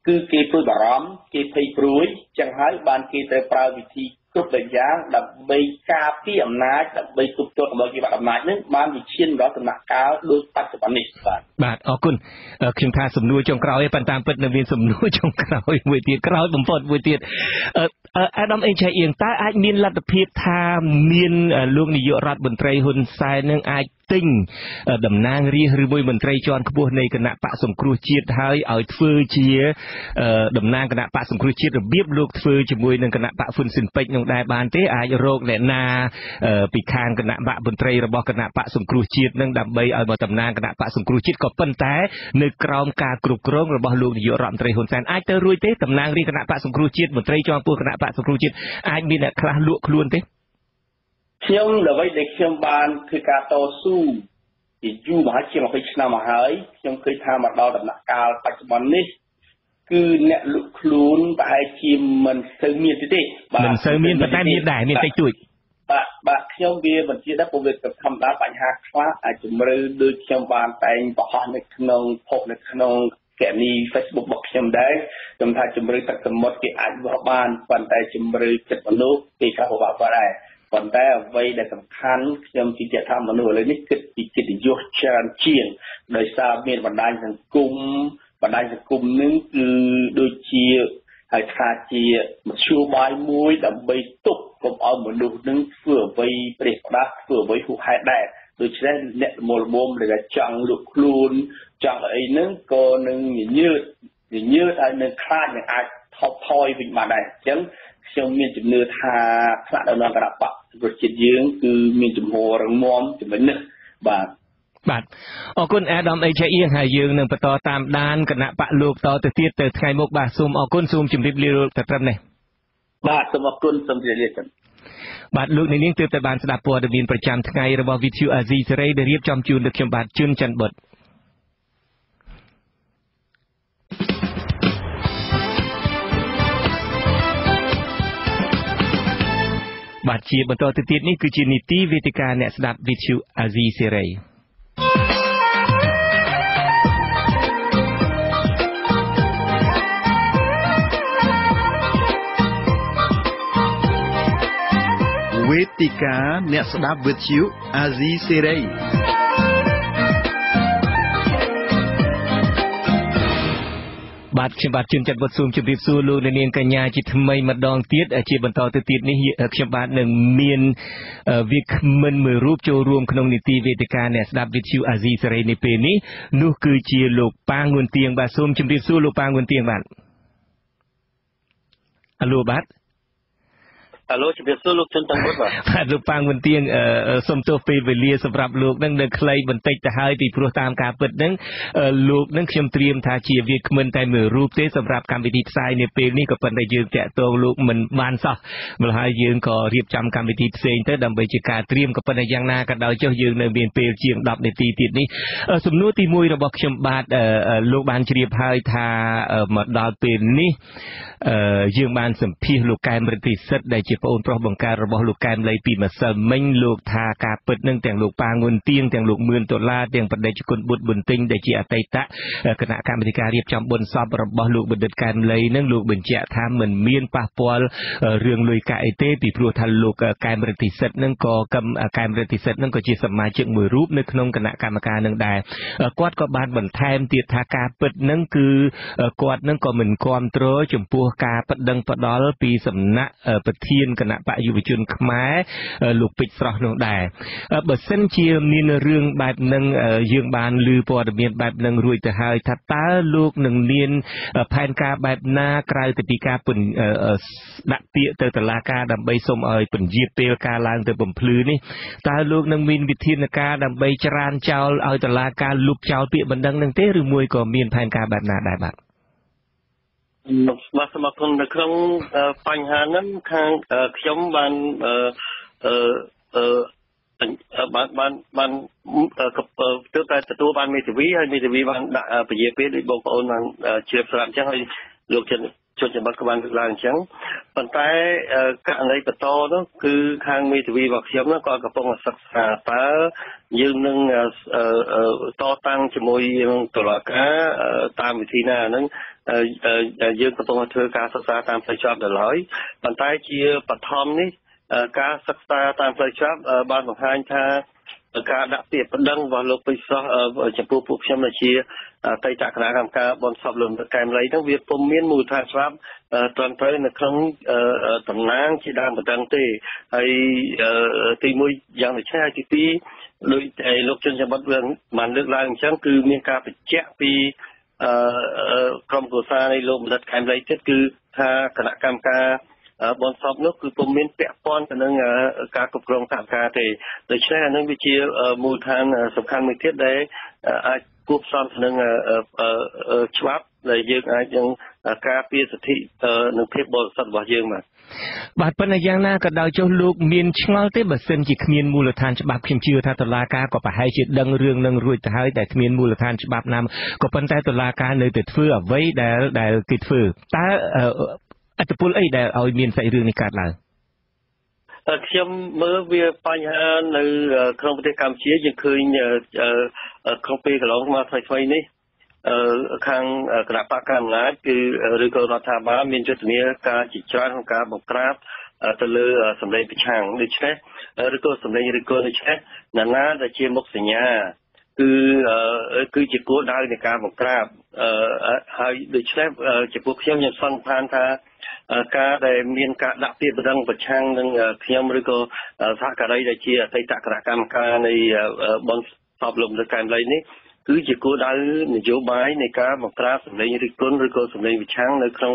គឺគេព្រួយបារម្ភគេភ័យព្រួយចឹងហើយបានគេត្រូវប្រើវិធី គ្រប់ដូចយ៉ាងដើម្បីការពារអំណាចដើម្បីទប់ទល់អំណាចវិបត្តិអំណាចនឹងបានវិឈានដល់ដំណាក់កាលដូចបច្ចុប្បន្ននេះបាទបាទអរគុណខ្ញុំថាសំណួរចុងក្រោយប៉ុន្តែពិតនៅមានសំណួរចុងក្រោយមួយទៀតក្រោយបំផុតមួយទៀតអាដាមអេងឆៃអៀងតើអាចមានលទ្ធភាពថាមានលោកនាយករដ្ឋមន្ត្រីហ៊ុនសែននឹងអាចទិញតំណាងរាស្ត្រឬមួយមន្ត្រីជាន់ខ្ពស់នៃគណៈបកសង្គ្រោះជាតិហើយឲ្យធ្វើជាតំណាងគណៈបកសង្គ្រោះជាតិរបៀបលោកធ្វើជាមួយនឹងគណៈបកហ៊ុនស៊ិនពេជ្រនឹងដែរបានទេអាចរកអ្នកណាពីខាងគណៈបកមន្ត្រីរបស់គណៈបកសង្គ្រោះជាតិនឹងដើម្បីឲ្យមកតំណាងគណៈបកសង្គ្រោះជាតិក៏ប៉ុន្តែនៅក្រោមការគ្រប់គ្រងរបស់លោកនាយករដ្ឋមន្ត្រីហ៊ុនសែនអាចទៅរួចទេតំណាងរាស្ត្រគណៈបកសង្គ្រោះជាតិមន្ត្រីជាន់ខ្ពស់គណៈបកសង្គ្រោះជាតិអាចមានអ្នកខ្លះលក់ខ្លួនទេ ខ្ញុំអ្វីដែលខ្ញុំបានគឺការតស៊ូពីយូរមកហើយជាង20ឆ្នាំមកហើយខ្ញុំឃើញថាមកដល់ដំណាក់កាលបច្ចុប្បន្ននេះគឺអ្នកលក់ខ្លួនប្រហែលជាមិនសូវមានទេមិនសូវមានប៉ុន្តែមានដែរមានតិចតួចបាទបាទខ្ញុំវាមិនជាដែរព្រោះវាធម្មតាបញ្ហាខ្លះអាចជំរឿដូចខ្ញុំបានតែងបង្ហោះនៅក្នុងផុសនៅក្នុងគណនី Facebook របស់ខ្ញុំដែរខ្ញុំថាជំរឿទឹកសមុទ្រគេអាចវាស់បានប៉ុន្តែជំរឿចិត្តមនុស្សគេក៏ពិបាកដែរ ប៉ុន្តែអ្វីដែលសំខាន់ខ្ញុំជឿជាក់ថាមនុស្សឥឡូវនេះគិតពីកិត្តិយសច្រើនជាងដោយសារមានបណ្ដាញសង្គមបណ្ដាញសង្គមនឹងគឺដូចជាហើយថាជាមធ្យោបាយមួយដើម្បីទប់កុំឲ្យមនុស្សនឹងធ្វើអ្វីប្រេះផ្ដាស់ធ្វើអ្វីហួសហេតុដែរដូច្នេះអ្នកមូលមុំដែលចង់លុបខ្លួនចង់អីហ្នឹងក៏នឹងញញើតញញើតហើយនឹងខ្លាចនឹងអាចថប់ថយវិញបានដែរអញ្ចឹងខ្ញុំមានជំនឿថាថ្នាក់ដឹកនាំគណៈបក ប្រជាជាតិយើង គឺមានជំហររឹងមាំចំណុចនេះបាទបាទអរគុណអាដាមអេឆៃអៀងហើយយើងនឹងបន្តតាមដានគណៈបកលោកតទៅទៀតទៅថ្ងៃមុខបាទសូមអរគុណសូមជម្រាបលាទៅត្រឹមនេះបាទសូមអរគុណសូមជម្រាបលាចឹងបាទលោកនាងទើបតែបានស្ដាប់ព័ត៌មានប្រចាំថ្ងៃរបស់ VTV Asia សេរីដែលរៀបចំជូនដល់ខ្ញុំបាទជួនច័ន្ទបុត្រ បាទជាបន្តទៅទៀតនេះគឺជានីតិវេទិកាអ្នកស្ដាប់ VTV Asia សេរីវេទិកាអ្នកស្ដាប់ VTV Asia សេរី បាទខ្ញុំបាទជួនចាត់វត្តស៊ូមជម្រាបសួរលោកអ្នកនាងកញ្ញាជាថ្មីម្ដងទៀតជាបន្តទៅទៀតនេះខ្ញុំបាទនឹងមានវាគ្មិនមួយរូបចូលរួមក្នុងនីតិវេទិកាអ្នកស្ដាប់វិទ្យុអាស៊ីសេរីនេះពេលនេះនោះគឺជាលោកប៉ាងងួនទៀងបាទសូមជម្រាបសួរលោកប៉ាងងួនទៀងបាទអឡូបាទ ហៅលោកជំរាបសួរលោកជុនតាំងបុតបាទបាទលោកប៉ាងវិនទៀងសូមទោសពេលវេលាសម្រាប់លោកនឹងនៅខ្លីបន្តិចទៅហើយពីព្រោះតាមការពិតនឹងលោកនឹងខ្ញុំត្រៀមថាជាវាគ្មិនតែមួយរូបទេសម្រាប់កម្មវិធីផ្សាយនាពេលនេះក៏ប៉ុន្តែយើងតាក់ទងលោកមិនបានសោះម្ល៉េះហើយយើងក៏រៀបចំកម្មវិធីផ្សេងទៅដើម្បីជាការត្រៀមក៏ប៉ុន្តែយ៉ាងណាក៏ដោយចុះយើងនៅមានពេលជាង10នាទីទៀតនេះសំណួរទី1របស់ខ្ញុំបាទលោកបានជ្រាបហើយថាមកដល់ពេលនេះយើងបានសម្ភាសលោកកែមរិទ្ធិសិទ្ធដែលជាប្អូនប្រុសបង្កើតរបស់លោកកែមលីពីម្សិលមិញលោកថាការពិតនឹងទាំងលោកប៉ាងុនទៀងទាំងលោកមឿនដុល្លារទាំងបដិជគុណបុត្រប៊ុនទិញដែលជាអតីតគណៈកម្មាធិការរៀបចំបុណ្យសពរបស់លោកបណ្ឌិតកែមលីនឹងលោកបញ្ជាក់ថាមិនមានប៉ះពាល់រឿងលុយកាក់អីទេពីព្រោះថាលោកកែមរិទ្ធិសិទ្ធនឹងក៏កែមរិទ្ធិសិទ្ធនឹងក៏ជាសមាជិកមួយរូបនៅក្នុងគណៈកម្មការនឹងដែរគាត់ក៏បានបន្ថែមទៀតថាការពិតនឹងគឺគាត់នឹងក៏មិនគ្រប់គ្រងចំពោះការបដិងផ្ដាល់ពីសំណាក់ប្រធានគណៈបកយុវជនខ្មែរលោកពេជ្រស្រស់នោះដែរបើសិនជាមានរឿងបែបនឹងយើងបានឮព័ត៌មានបែបនឹងរួចទៅហើយថាតើលោកនឹងមានផែនការបែបណាក្រៅពីការពន្ដាក់ពាក្យទៅតុលាការដើម្បីសុំឲ្យពន្យាពេលការឡើងទៅបំភ្លឺនេះតើលោកនឹងមានវិធានការដើម្បីច្រានចោលឲ្យតុលាការលុបចោលពាក្យបណ្ដឹងនឹងទេឬមួយក៏មានផែនការបែបណាដែរបាទ បាទសូមអរគុណនៅក្នុងបញ្ហាហ្នឹងខាងខ្ញុំបានអឺអឺបានបានបានទើបតែទទួលបានមេធាវីហើយមេធាវីបានដាក់ពជាពេលដោយបងប្អូនបានជ្រាបស្រាប់អញ្ចឹងហើយលោកជន ជនចំបត្តិក៏បានលើកឡើងអញ្ចឹងប៉ុន្តែករណីបន្តនោះគឺខាងមេធាវីរបស់ខ្ញុំនោះក៏កំពុងសិក្សាតើយើងនឹងតតាំងជាមួយតុលាការតាមវិធីណាហ្នឹងយើងកំពុងធ្វើការសិក្សាតាមផ្លូវច្បាប់ដល់ហើយប៉ុន្តែជាបឋមនេះការសិក្សាតាមផ្លូវច្បាប់បានបង្ហាញថា ការដាក់ពាក្យប្តឹងរបស់លោកពេជ្រសោះចំពោះពួកខ្ញុំជាអតីតគណៈកម្មការបនសពលំកែមលីហ្នឹងវាពុំមានមូលដ្ឋានច្បាប់ត្រឹមត្រូវនៅក្នុងតំណាងជាដើមបណ្ដឹងទេហើយទី1យ៉ាងដូចនេះហើយទី2ដោយលោកជនចាំបាត់បានលើកឡើងអញ្ចឹងគឺមានការបញ្ជាក់ពីអឺក្រុមគូសានៃលោកបណ្ឌិតកែមលីទៀតគឺថាគណៈកម្មការ បនសពនោះគឺពុំមានពាក់ព័ន្ធទៅនឹងការគ្រប់គ្រងសហការទេដូច្នេះអានឹងវាជាមូលដ្ឋានសំខាន់មួយទៀតដែលអាចគួបផ្សំទៅនឹងច្បាប់ដែលយើងអាចនឹងការពារសិទ្ធិនិងភាពបរិសុទ្ធរបស់យើងបាទបាទប៉ុន្តែយ៉ាងណាក៏ដោយចុះលោកមានឆ្ងល់ទេបើសិនជាគ្មានមូលដ្ឋានច្បាប់ខ្ញុំជឿថាតុលាការក៏ប្រហែលជាដឹងរឿងនឹងរួចទៅហើយតែគ្មានមូលដ្ឋានច្បាប់ណាក៏ប៉ុន្តែតុលាការនៅតែធ្វើអ្វីដែលដែលគេធ្វើតើ អត្តពលអីដែលឲ្យមានសាច់រឿងនេះកើតឡើងខ្ញុំមើលវាបញ្ហានៅក្នុងប្រទេសកម្ពុជាយើងឃើញក្នុងពេលកន្លងមកថ្មីៗនេះខាងគណៈបកកណ្ដាលអំណាចគឺឬក៏រដ្ឋាភិបាលមានយុទ្ធនាការជាច្រើនក្នុងការបង្ក្រាបទៅលើសម្លេងប្រឆាំងដូច្នេះឬក៏សម្លេងឬក៏ដូច្នេះណានាដែលជាមុខសញ្ញា គឺគឺជាគោលដៅនៃការបង្ក្រាបហើយដូច្នេះចំពោះខ្ញុំខ្ញុំសង្ឃានថាការដែលមានការដាក់ពាក្យបណ្ដឹងប្រឆាំងនឹងខ្ញុំឬក៏សហការីដែលជាអតីតគណៈកម្មការនៃបនសពលំនៅកែមលីនេះគឺជាគោលដៅនយោបាយនៃការបង្ក្រាបសម្លេងរិះគន់ឬក៏សម្លេងវិឆាំងនៅក្នុង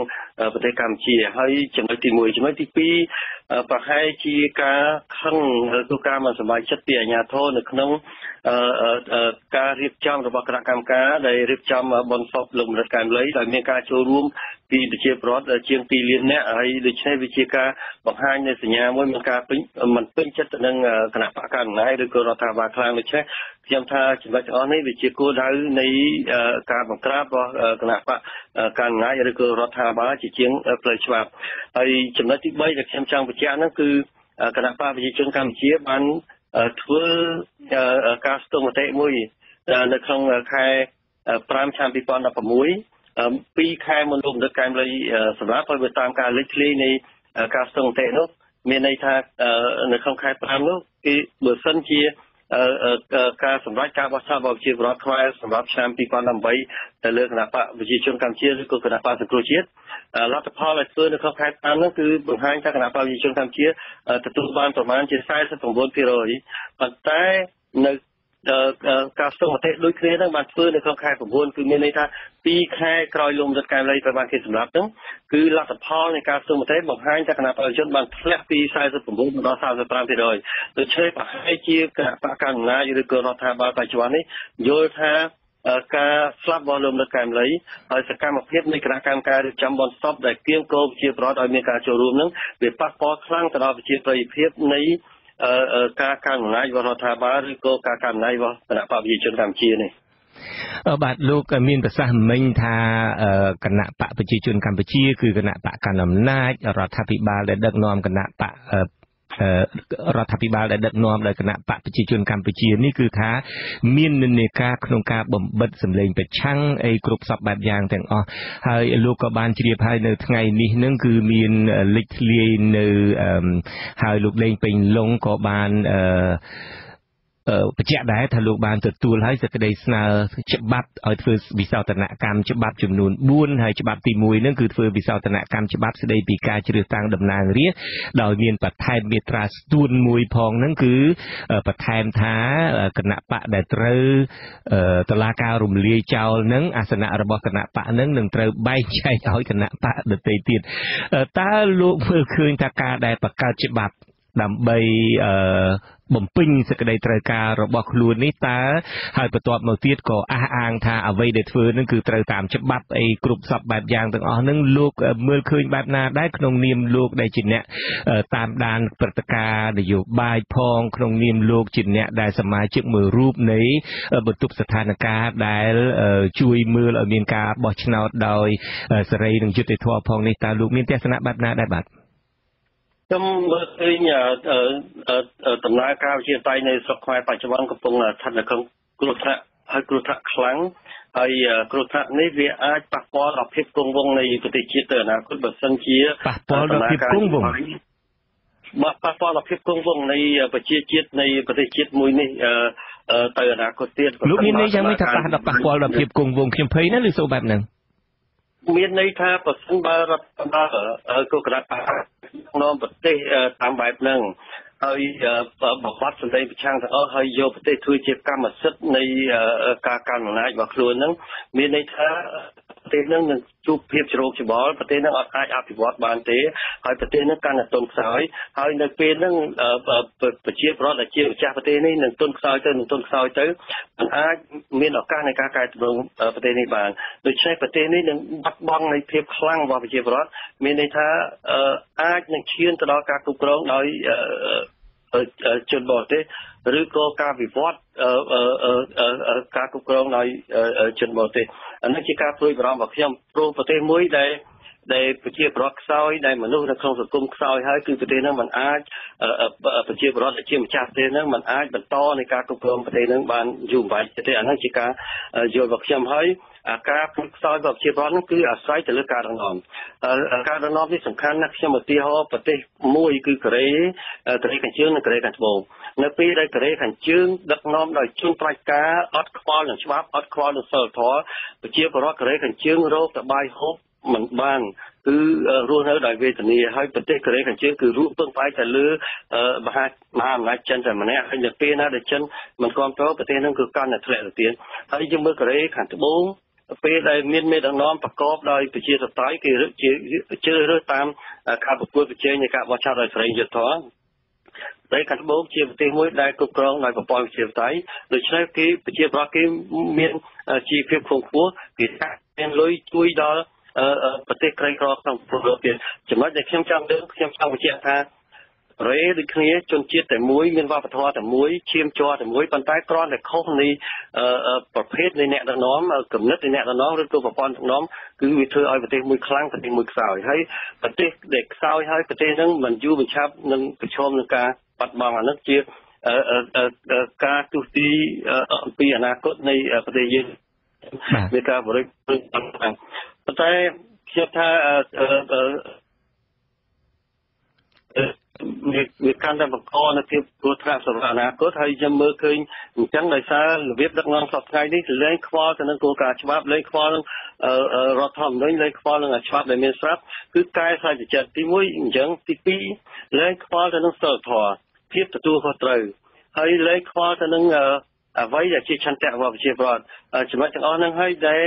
ប្រទេសកម្ពុជាហើយចំណុចទី1ចំណុចទី2 ប្រហែលជាការខឹងឬក៏ការមិនសប្បាយចិត្តពីអាជ្ញាធរនៅក្នុងការរៀបចំរបស់គណៈកម្មការដែលរៀបចំបនសពលោកមរិតកែមលីដោយមានការចូលរួមពីប្រជាពលរដ្ឋជាង2លាននាក់ហើយដូច្នេះវាជាការបង្ហាញនៃសញ្ញាមួយមានការពេញមិនពេញចិត្តទៅនឹងគណៈបកកណ្ដាលឬក៏រដ្ឋាភិបាលខ្លាំងដូច្នេះខ្ញុំថាចំណុចទាំងអស់នេះវាជាគោលដៅនៃការបង្ក្រាបរបស់គណៈបក កណ្ដាលឬក៏រដ្ឋាភិបាលជាជាងផ្លូវច្បាប់ហើយចំណុចទី3ដែលខ្ញុំចង់បញ្ជាក់ហ្នឹងគឺគណៈបកប្រជាជនកម្ពុជាបានធ្វើការស្ទង់មតិមួយនៅក្នុងខែ5ឆ្នាំ2016ពីខែមុនលោកមនិតកែមលីសម្រាប់ឲ្យតាមការលេចធ្លាយនៃការស្ទង់មតិនោះមានន័យថានៅក្នុងខែ5នោះគេបើសិនជា ការសម្រេចការបោះឆ្នោតរបស់ប្រជាពលរដ្ឋខ្មែរសម្រាប់ឆ្នាំ2018ទៅលើគណៈបកប្រជាជនកម្ពុជាឬក៏គណៈបកសង្គ្រោះជាតិលទ្ធផលដែលធ្វើនៅក្នុងខេត្តតាមនោះគឺបង្ហាញថាគណៈបកប្រជាជនកម្ពុជាទទួលបានប្រមាណជា49%ប៉ុន្តែនៅ ការស្ទង់មតិដូចគ្នានឹងបានធ្វើនៅក្នុងខែ9គឺមានន័យថា2ខែក្រោយលោករដ្ឋកែមលីត្រូវបានគេសម្រាប់ហ្នឹងគឺលទ្ធផលនៃការស្ទង់មតិបង្ហាញថាគណៈប្រជាជនបានធ្លាក់ពី49ដល់35%ដូច្នេះប្រហែលជាគណៈបកកណ្ដាលឬក៏រដ្ឋាភិបាលបច្ចុប្បន្ននេះយល់ថាការស្លាប់របស់លោកមនិតកែមលីហើយសកម្មភាពនៃគណៈកម្មការរៀបចំបនសពដែលគៀងគោប្រជាប្រដ្ឋឲ្យមានការចូលរួមនឹងវាប៉ះពាល់ខ្លាំងទៅដល់ប្រជាប្រិយភាពនៃ ការកាន់អំណាចរបស់រដ្ឋាភិបាលឬក៏ការកាន់អំណាចរបស់គណៈបព្វជិជនកម្ពុជានេះបាទលោកមានប្រសាសន៍មិញថាគណៈបកប្រជាជនកម្ពុជាគឺគណៈបកកណ្ដាលអំណាចរដ្ឋាភិបាលដែលដឹកនាំគណៈបក រដ្ឋាភិបាលដែលដឹកនាំដោយគណៈបកប្រជាជនកម្ពុជានេះគឺថាមាននិន្នាការក្នុងការបំបិតសម្លេងប្រឆាំងអីគ្រប់សពបែបយ៉ាងទាំងអស់ហើយលោកក៏បានជ្រាបហើយនៅថ្ងៃនេះនឹងគឺមានលេចធ្លាយនៅហើយលោកលេងពេញឡុងក៏បានអឺ បញ្ជាក់ដែរថាលោកបានទទួលហើយសេចក្តីស្នើច្បាប់ឲ្យធ្វើវិសោធនកម្មច្បាប់ចំនួន4ហើយច្បាប់ទី1ហ្នឹងគឺធ្វើវិសោធនកម្មច្បាប់ស្តីពីការជ្រើសតាំងតំណាងរាស្ត្រដោយមានបន្ថែមមាត្រាស្ទួនមួយផងហ្នឹងគឺបន្ថែមថាគណៈបកដែលត្រូវតឡាការរំលាយចោលហ្នឹងអាសនៈរបស់គណៈបកហ្នឹងនឹងត្រូវបែងចែកឲ្យគណៈបកដទៃទៀតតើលោកមើលឃើញថាការដែលបង្កើតច្បាប់ ដើម្បីអឺបំពេញសេចក្តីត្រូវការរបស់ខ្លួននេះតើហើយបន្ទាប់មកទៀតក៏អះអាងថាអ្វីដែលធ្វើនឹងគឺត្រូវតាមច្បាប់អីគ្រប់សពបែបយ៉ាងទាំងអស់នឹងលោកមើលឃើញបែបណាដែរក្នុងនាមលោកដែលជាអ្នកតាមដានព្រឹត្តិការណ៍នយោបាយផងក្នុងនាមលោកជាអ្នកដែលសមាជិកមួយរូបនៃបន្ទប់ស្ថានភាពដែលជួយមើលឲ្យមានការបោះឆ្នោតដោយសេរីនិងយុត្តិធម៌ផងនេះតើលោកមានទស្សនៈបែបណាដែរបាទ ខ្ញុំមើលឃើញដំណើរការវិជាតៃនៅស្រុកខ្មែរបច្ចុប្បន្នកំពុងស្ថិតនៅក្នុងគ្រោះថ្នាក់ហើយគ្រោះថ្នាក់ខ្លាំងហើយគ្រោះថ្នាក់នេះវាអាចប៉ះពាល់ដល់ភាពគង់វង្សនៃប្រទេសជាតិទៅអនាគតបើសិនជាប៉ះពាល់ដល់ភាពគង់វង្សបាទប៉ះពាល់ដល់ភាពគង់វង្សនៃប្រជាជាតិនៃប្រទេសជាតិមួយនេះទៅអនាគតទៀតលោកមានន័យយ៉ាងម៉េចថាប៉ះដល់ប៉ះពាល់ដល់ភាពគង់វង្សខ្ញុំភ័យណាឬសូបែបហ្នឹង មានន័យថាប្រសិនបើរដ្ឋបាលគោលគណៈបកក្នុងប្រទេសតាមបែបហ្នឹងហើយបំបត្តិសន្តិប្រឆាំងទាំងអស់ហើយយកប្រទេសធ្វើជាកម្មសិទ្ធិនៃការកាន់អំណាចរបស់ខ្លួនហ្នឹងមានន័យថា ប្រទេសនឹងនឹងជួបភាពជ្រោកច្បល់ប្រទេសនឹងអត់អាចអភិវឌ្ឍបានទេហើយប្រទេសនឹងកាន់តែទុនខ្សោយហើយនៅពេលហ្នឹងប្រជាប្រដ្ឋដែលជាម្ចាស់ប្រទេសនេះនឹងទុនខ្សោយទៅនឹងទុនខ្សោយទៅមិនអាចមានឱកាសនៃការកែតម្រង់ប្រទេសនេះបានដូច្នេះប្រទេសនេះនឹងបាត់បង់នៃភាពខ្លាំងរបស់ប្រជាប្រដ្ឋមានន័យថាអាចនឹងឈានទៅដល់ការគ្រប់គ្រងដោយជនបរទេសឬក៏ការវិវត្តការគ្រប់គ្រងដោយជនបរទេស អានេះជាការព្រួយបារម្ភរបស់ខ្ញុំព្រោះប្រទេសមួយដែលដែលប្រជាប្រដ្ឋខ្សោយដែលមនុស្សនៅក្នុងសង្គមខ្សោយហើយគឺប្រទេសហ្នឹងมันអាចប្រជាប្រដ្ឋដែលជាម្ចាស់ប្រទេសហ្នឹងมันអាចបន្តនៃការគ្រប់គ្រងប្រទេសហ្នឹងបានយូរអង្វែងទេអាហ្នឹងជាការយល់របស់ខ្ញុំហើយការពុតខ្សោយរបស់ប្រជាប្រដ្ឋហ្នឹងគឺអាស្រ័យទៅលើការដឹកនាំការដឹកនាំនេះសំខាន់ណាស់ខ្ញុំឧទាហរណ៍ប្រទេសមួយគឺកូរ៉េកូរ៉េខាងជើងនិងកូរ៉េខាងត្បូង នៅពេលដែលកូរ៉េខាងជើងដឹកនាំដោយជនប្រាជ្ញាអត់ខ្វល់នឹងច្បាប់អត់ខ្វល់នឹងសិលធម៌ប្រជាពលរដ្ឋកូរ៉េខាងជើងរកតបាយហូបមិនបានគឺរស់នៅដោយវេទនាហើយប្រទេសកូរ៉េខាងជើងគឺរស់ពឹងផ្អែកទៅលើមហាមហាអំណាចចិនតែម្នាក់ហើយនៅពេលណាដែលចិនមិនគ្រប់គ្រងប្រទេសនឹងគឺកាន់តែធ្លាក់ទៅទៀតហើយយើងមើលកូរ៉េខាងត្បូងពេលដែលមានមេដឹកនាំប្រកបដោយប្រជាធិបតេយ្យគេជាជ្រើសរើសតាមការប្រកួតប្រជែងនៃការបោះឆ្នោតដោយសេរីយុត្តិធម៌ តែខាងត្បូងជាប្រទេសមួយដែលគ្រប់គ្រងដោយប្រព័ន្ធប្រជាធិបតេយ្យដូច្នេះគេប្រជាប្រដ្ឋគេមានជីវភាពខ្ពង់ខ្ពស់គេថាមានលុយជួយដល់ប្រទេសក្រីក្រក្នុងប្រទេសទៀតចំណុចដែលខ្ញុំចង់លើកខ្ញុំចង់បញ្ជាក់ថារ៉េដូចគ្នាជនជាតិតែមួយមានវប្បធម៌តែមួយឈាមជ័រតែមួយប៉ុន្តែគ្រាន់តែខុសនៃប្រភេទនៃអ្នកដឹកនាំគំនិតនៃអ្នកដឹកនាំឬក៏ប្រព័ន្ធដឹកនាំគឺវាធ្វើឲ្យប្រទេសមួយខ្លាំងប្រទេសមួយខ្សោយហើយប្រទេសដែលខ្សោយហើយប្រទេសហ្នឹងមិនយូរមិនឆាប់នឹងប្រឈមនឹងការ បាត់បង់អានោះជាការទស្សទីអំពីអនាគតនៃប្រទេសយើងមានការបរិយាប៉ុន្តែខ្ញុំថាវាវាកាន់តែបង្កនៅភាពគ្រោះថ្នាក់សម្រាប់អនាគតហើយខ្ញុំមើលឃើញអញ្ចឹងដោយសាររបៀបដឹកនាំសពថ្ងៃនេះលែងខ្វល់ទៅនឹងគោលការណ៍ច្បាប់លែងខ្វល់នឹងរដ្ឋធម្មនុញ្ញលែងខ្វល់នឹងច្បាប់ដែលមានស្រាប់គឺកែសាច់ចិត្តទី1អញ្ចឹងទី2លែងខ្វល់ទៅនឹងសិលធម៌ ភាពទទួលខុសត្រូវហើយលែងខ្វល់ទៅនឹងអ្វីដែលជាឆន្ទៈរបស់ប្រជាពលរដ្ឋចំណុចទាំងអស់ហ្នឹងហើយដែល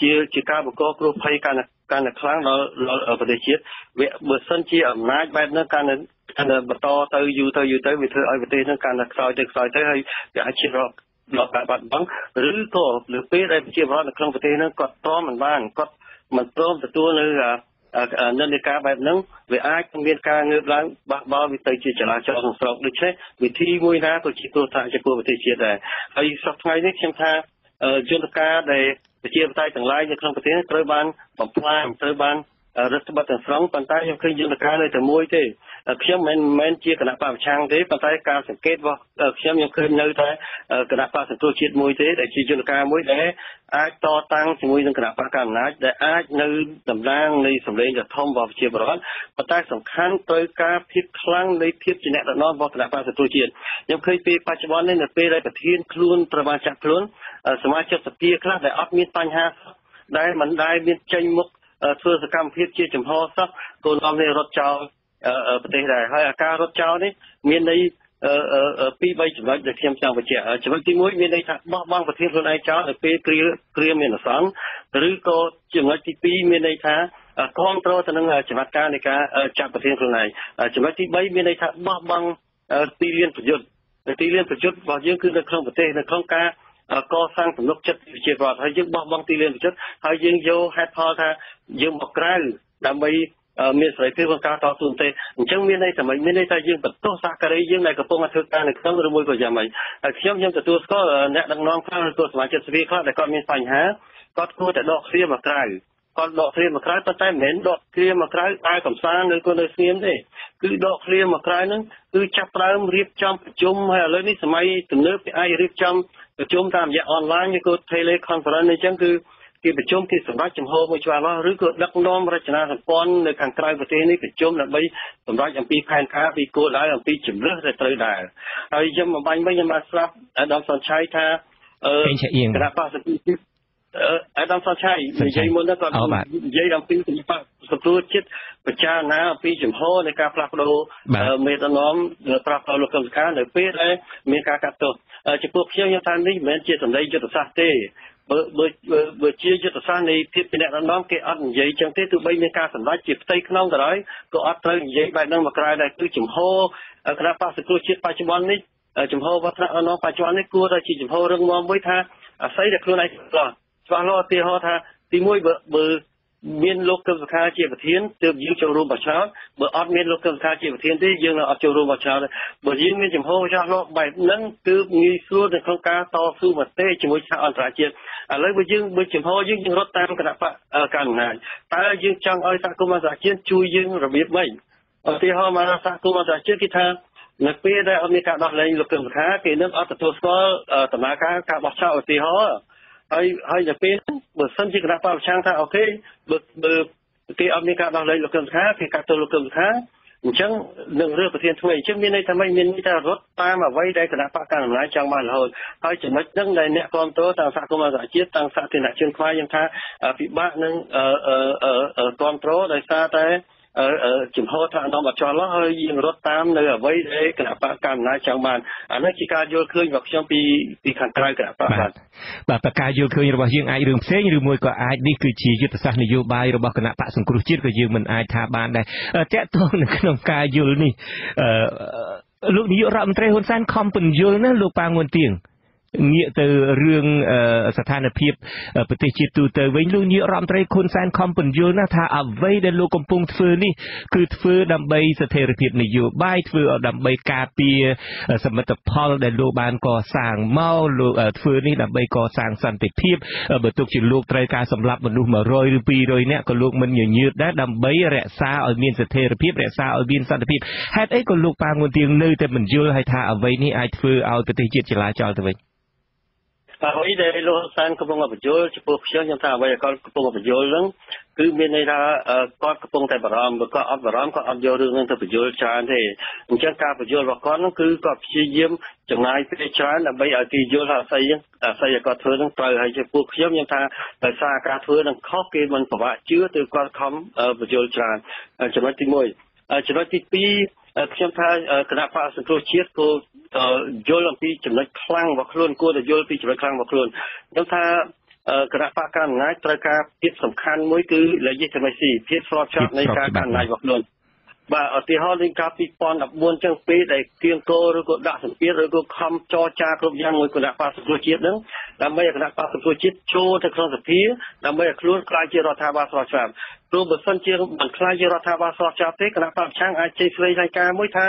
ជាជាការបង្កគ្រោះភ័យកាន់កាន់តែខ្លាំងដល់ប្រទេសជាតិវាបើសិនជាអំណាចបែបហ្នឹងកាន់តែកាន់តែបន្តទៅយូរទៅយូរទៅវាធ្វើឲ្យប្រទេសហ្នឹងកាន់តែខ្សោយទៅខ្សោយទៅហើយវាអាចជារកដល់ការបាត់បង់ឬក៏លើពេលដែលប្រជាពលរដ្ឋនៅក្នុងប្រទេសហ្នឹងគាត់តមិនបានគាត់មិនព្រមទទួលនៅ និន្នាការបែបហ្នឹងវាអាចមានការងើបឡើងបះបោរវាទៅជាចលាចលក្នុងស្រុកដូច្នេះវិធីមួយណាក៏ជាគ្រោះថ្នាក់ចំពោះប្រទេសជាតិដែរហើយសប្តាហ៍ថ្ងៃនេះខ្ញុំថាយន្តការដែលប្រជាបតៃទាំងឡាយនៅក្នុងប្រទេសត្រូវបានបំផ្លាញត្រូវបានរដ្ឋបတ်ទាំងស្រុងប៉ុន្តែខ្ញុំឃើញយន្តការនៅតែមួយទេ ខ្ញុំមិនមែនជាគណៈបព្វប្រឆាំងទេប៉ុន្តែការសង្កេតរបស់ខ្ញុំខ្ញុំឃើញនៅតែគណៈបព្វសង្គ្រោះជាតិមួយទេដែលជាយន្តការមួយដែលអាចតតាំងជាមួយនឹងគណៈបកកណ្ដាលដែលអាចនៅតំណាងនៃសម្លេងដ៏ធំរបស់ប្រជាពលរដ្ឋប៉ុន្តែសំខាន់ត្រូវការភាពខ្លាំងនៃភាពជាអ្នកដឹកនាំរបស់គណៈបកសង្គ្រោះជាតិខ្ញុំឃើញពេលបច្ចុប្បន្ននេះនៅពេលដែលប្រធានខ្លួនត្រូវបានចាក់ខ្លួនសមាជិកសភាខ្លះដែលអត់មានបញ្ហាដែលមិនដែលមានចេញមុខធ្វើសកម្មភាពជាចំហសោះគោលនាំនេះរត់ចោល ប្រទេសដែរហើយអាការរត់ចោលនេះមានន័យពីរបីចំណុចដែលខ្ញុំចង់បញ្ជាក់ចំណុចទី1មានន័យថាបោះបង់ប្រធានខ្លួនឯងចោលនៅពេលគ្រាគ្រាមានអសន្នឬក៏ចំណុចទី2មានន័យថាគ្រប់គ្រងទៅនឹងចំណាត់ការនៃការចាត់ប្រធានខ្លួនឯងចំណុចទី3មានន័យថាបោះបង់ទីលានប្រយុទ្ធទីលានប្រយុទ្ធរបស់យើងគឺនៅក្នុងប្រទេសនៅក្នុងការកសាងទំនុកចិត្តប្រជាពលរដ្ឋហើយយើងបោះបង់ទីលានប្រយុទ្ធហើយយើងយកហេតុផលថាយើងមកក្រៅដើម្បី មានសេរីភាពក្នុងការតស៊ូទេអញ្ចឹងមានន័យថាម៉េចមានន័យថាយើងបន្ទោសសហការីយើងដែលកំពុងធ្វើការនៅក្នុងឬមួយក៏យ៉ាងម៉េចហើយខ្ញុំខ្ញុំទទួលស្គាល់អ្នកដឹកនាំខ្លះឬក៏សមាជិកសភាខ្លះដែលគាត់មានបញ្ហាគាត់គួរតែដកគ្នាមកក្រៅគាត់ដកគ្នាមកក្រៅប៉ុន្តែមិនមែនដកគ្នាមកក្រៅដើរកំសាន្តឬក៏នៅស្ងៀមទេគឺដកគ្នាមកក្រៅហ្នឹងគឺចាប់ផ្ដើមរៀបចំប្រជុំហើយឥឡូវនេះសម័យទំនើបគេអាចរៀបចំប្រជុំតាមរយៈអនឡាញឬក៏ teleconference អញ្ចឹងគឺ គេប្រជុំគេសម្រេចចំហមួយច្បាស់លាស់ឬក៏ដឹកនាំរចនាសម្ព័ន្ធនៅខាងក្រៅប្រទេសនេះប្រជុំដើម្បីសម្រេចអំពីផែនការពីគោលដៅអំពីជំរឿសដែលត្រូវដែរហើយខ្ញុំបំបញ្ញវិញខ្ញុំបានស្ដាប់អាដាមសុនឆៃថាអឺគណៈបក្សប្រជាអាដាមសុនឆៃនិយាយមុនទៅគាត់និយាយអំពីគណៈបក្សសង្គ្រោះជាតិពិចារណាអំពីចំហនៃការផ្លាស់ប្ដូរមេដឹកនាំប្រាប់ដល់លោកកឹមសុខានៅពេលដែលមានការកាត់ទោសចំពោះខ្ញុំខ្ញុំថានេះមិនមែនជាសម្ដីយុទ្ធសាស្ត្រទេ បើបើបើជាយុទ្ធសាស្ត្រនៃភាពជាអ្នកដឹកនាំគេអត់និយាយចឹងទេទោះបីមានការសម្រេចជាផ្ទៃក្នុងក៏ដោយក៏អត់ត្រូវនិយាយបែបហ្នឹងមកក្រៅដែរគឺចំហគណៈបក្សសង្គ្រោះជាតិបច្ចុប្បន្ននេះចំហវឌ្ឍនៈបច្ចុប្បន្ននេះគួរតែជាចំហរឹងមាំមួយថាអាស្រ័យតែខ្លួនឯងច្បាស់ច្បាស់លាស់ឧទាហរណ៍ថាទីមួយបើបើ មានលោកកឹមសុខាជាប្រធានទើបយើងចូលរួមបោះឆ្នោតបើអត់មានលោកកឹមសុខាជាប្រធានទេយើងនៅអត់ចូលរួមបោះឆ្នោតទេបើយើងមានចំហចាស់លាស់បែបហ្នឹងគឺងាយស្រួលនៅក្នុងការតស៊ូមតិជាមួយសហអន្តរជាតិឥឡូវបើយើងបើចំហយើងយើងរត់តាមគណៈបកកណ្ដាលតើយើងចង់ឲ្យសហគមន៍អន្តរជាតិជួយយើងរបៀបម៉េចឧទាហរណ៍មកសហគមន៍អន្តរជាតិគេថានៅពេលដែលអត់មានការដោះលែងលោកកឹមសុខាគេនឹងអត់ទទួលស្គាល់ដំណើរការការបោះឆ្នោតឧទាហរណ៍ ហើយហើយទៅពេលបើសិនជាគណៈបព្វឆាំងថាអូខេបើបើគេអត់មានការដោះលែងលោកកឹមសុខាគេកាត់ទោសលោកកឹមសុខាអញ្ចឹងនឹងរើសប្រធានថ្មីអញ្ចឹងមានន័យថាម៉េចមានន័យថារត់តាមអ្វីដែលគណៈបកកណ្ដាលអំណាចចង់បានរហូតហើយចំណុចហ្នឹងដែលអ្នកគ្រប់គ្រងតាមសហគមន៍អន្តរជាតិតាមសាធារណជនខ្មែរយើងថាពិបាកនឹងអឺអឺគ្រប់គ្រងដោយសារតែ ចំហថានាំអត់ចោលហើយយើងរត់តាមនៅអ្វីដែលគណៈបកកម្មាណាចង់បានអានេះជាការយល់ឃើញរបស់ខ្ញុំពីពីខាងក្រៅគណៈបកបាទបាទតើការយល់ឃើញរបស់យើងអាចរឿងផ្សេងឬមួយក៏អាចនេះគឺជាយុទ្ធសាស្ត្រនយោបាយរបស់គណៈបកសង្គ្រោះជាតិក៏យើងមិនអាចថាបានដែរតកតងនៅក្នុងការយល់នេះអឺលោកនាយករដ្ឋមន្ត្រីហ៊ុនសែនខំពន្យល់ណាលោកប៉ាងួនទៀង ងាកទៅរឿងស្ថានភាពប្រទេសជាតិទូទៅវិញលោកនាយករដ្ឋមន្ត្រីខុនសែនខំពន្យល់ណាថាអ្វីដែលលោកកំពុងធ្វើនេះគឺធ្វើដើម្បីស្ថិរភាពនយោបាយធ្វើដើម្បីការពារសមិទ្ធផលដែលលោកបានកសាងមកលោកធ្វើនេះដើម្បីកសាងសន្តិភាពបើទុកជាលោកត្រូវការសម្លាប់មនុស្ស100ឬ200នាក់ក៏លោកមិនញញើតដែរដើម្បីរក្សាឲ្យមានស្ថិរភាពរក្សាឲ្យមានសន្តិភាពហេតុអីក៏លោកប៉ាងួនទៀងនៅតែមិនយល់ឲ្យថាអ្វីនេះអាចធ្វើឲ្យប្រទេសជាតិចលាចលទៅវិញ អ្វីដែលលោកសានកំពុងបញ្យល់ចំពោះខ្ញុំខ្ញុំថាអ្វីដែលគាត់កំពុងបញ្យល់ហ្នឹងគឺមានន័យថាគាត់កំពុងតែបារម្ភបើគាត់អត់បារម្ភគាត់អត់យករឿងហ្នឹងទៅបញ្យល់ច្រើនទេអញ្ចឹងការបញ្យល់របស់គាត់ហ្នឹងគឺគាត់ព្យាយាមចំណាយពេលច្រើនដើម្បីឲ្យគេយល់ថាអាស័យអាស័យឲ្យគាត់ធ្វើហ្នឹងត្រូវហើយចំពោះខ្ញុំខ្ញុំថាដោយសារការធ្វើហ្នឹងខុសគេមិនប្រវាក់ជឿទៅគាត់ខំបញ្យល់ច្រើនចំណុចទី1ចំណុចទី2 ខ្ញុំថាគណៈបកសង្គ្រោះជាតិគោលយល់អំពីចំណុចខ្លាំងរបស់ខ្លួនគួរតែយល់ពីចំណុចខ្លាំងរបស់ខ្លួនខ្ញុំថាគណៈបកកណ្ដាលអំណាចត្រូវការភាពសំខាន់មួយគឺ legitimacy ភាពស្របច្បាប់នៃការកណ្ដាលអំណាចរបស់ខ្លួន បាទឧទាហរណ៍នៃការ2014ចឹងពេលដែលគៀងគោឬក៏ដាក់សម្ពាធឬក៏ខំចរចាគ្រប់យ៉ាងមួយគណៈបកសង្គ្រោះជាតិហ្នឹងដើម្បីឲ្យគណៈបកសង្គ្រោះជាតិចូលទៅក្នុងសភាដើម្បីឲ្យខ្លួនក្លាយជារដ្ឋាភិបាលស្របច្បាប់ព្រោះបើសិនជាមិនក្លាយជារដ្ឋាភិបាលស្របច្បាប់ទេគណៈបកប្រឆាំងអាចជ័យស្វែងរការមួយថា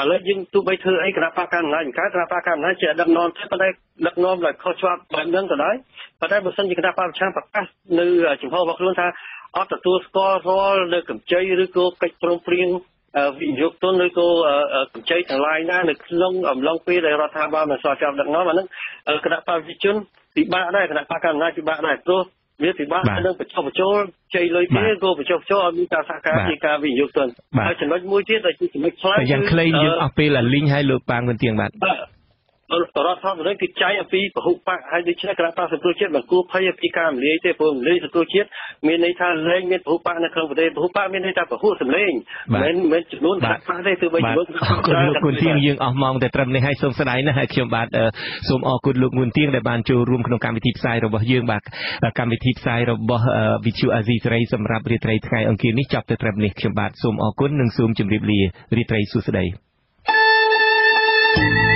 ឥឡូវយើងទោះបីធ្វើអីគណៈបកកណ្ដាលអំណាចកើតគណៈបកកណ្ដាលអំណាចជាដឹកនាំទេប៉ុន្តែដឹកនាំដោយខុសច្បាប់បែបហ្នឹងក៏ដោយប៉ុន្តែបើសិនជាគណៈបកប្រឆាំងប្រកាសនៅចំហរបស់ខ្លួនថា អត់ទទួលស្គាល់រាល់នៅកម្ចីឬក៏កិច្ចព្រមព្រៀងវិនិយោគទុនឬក៏កម្ចីទាំងឡាយណានៅក្នុងអំឡុងពេលដែលរដ្ឋាភិបាលមិនស្គាល់ចាប់ដឹកនាំអាហ្នឹងគណៈបព្វជិជនពិបាកដែរគណៈបកកណ្ដាលអំណាចពិបាកដែរព្រោះវាពិបាកនឹងបញ្ចុះបញ្ចូលជ័យលុយទេក៏បញ្ចុះបញ្ចូលឲ្យមានការសហការជាការវិនិយោគទុនហើយចំណុចមួយទៀតដែលជាចំណុចខ្លាំងយ៉ាងខ្លីយើងអស់ពេលអាលីងឲ្យលោកប៉ាងគុនទៀងបាទ រដ្ឋធម្មនុញ្ញគឺចែងអំពីពហុបកហើយដូច្នេះគណៈបកសង្គ្រោះជាតិមិនគួរភ័យពីការរំលាយទេព្រោះរំលាយសង្គ្រោះជាតិមានន័យថាលែងមានពហុបកនៅក្នុងប្រទេសពហុបកមានន័យថាពហុសម្លេងមិនមែនចំនួនគណៈបកទេគឺបីចំនួនអរគុណលោកគុនទៀងយើងអស់ម៉ោងតែត្រឹមនេះហើយសូមស្ដាយណាស់ហើយខ្ញុំបាទសូមអរគុណលោកគុនទៀងដែលបានចូលរួមក្នុងកម្មវិធីផ្សាយរបស់យើងបាទកម្មវិធីផ្សាយរបស់វិទ្យុអាស៊ីសេរីសម្រាប់រាត្រីថ្ងៃអង្គារនេះចប់ទៅត្រឹមនេះខ្ញុំបាទសូមអរគុណនិងសូមជម្រាបលារាត្រីសួស្ដី thank you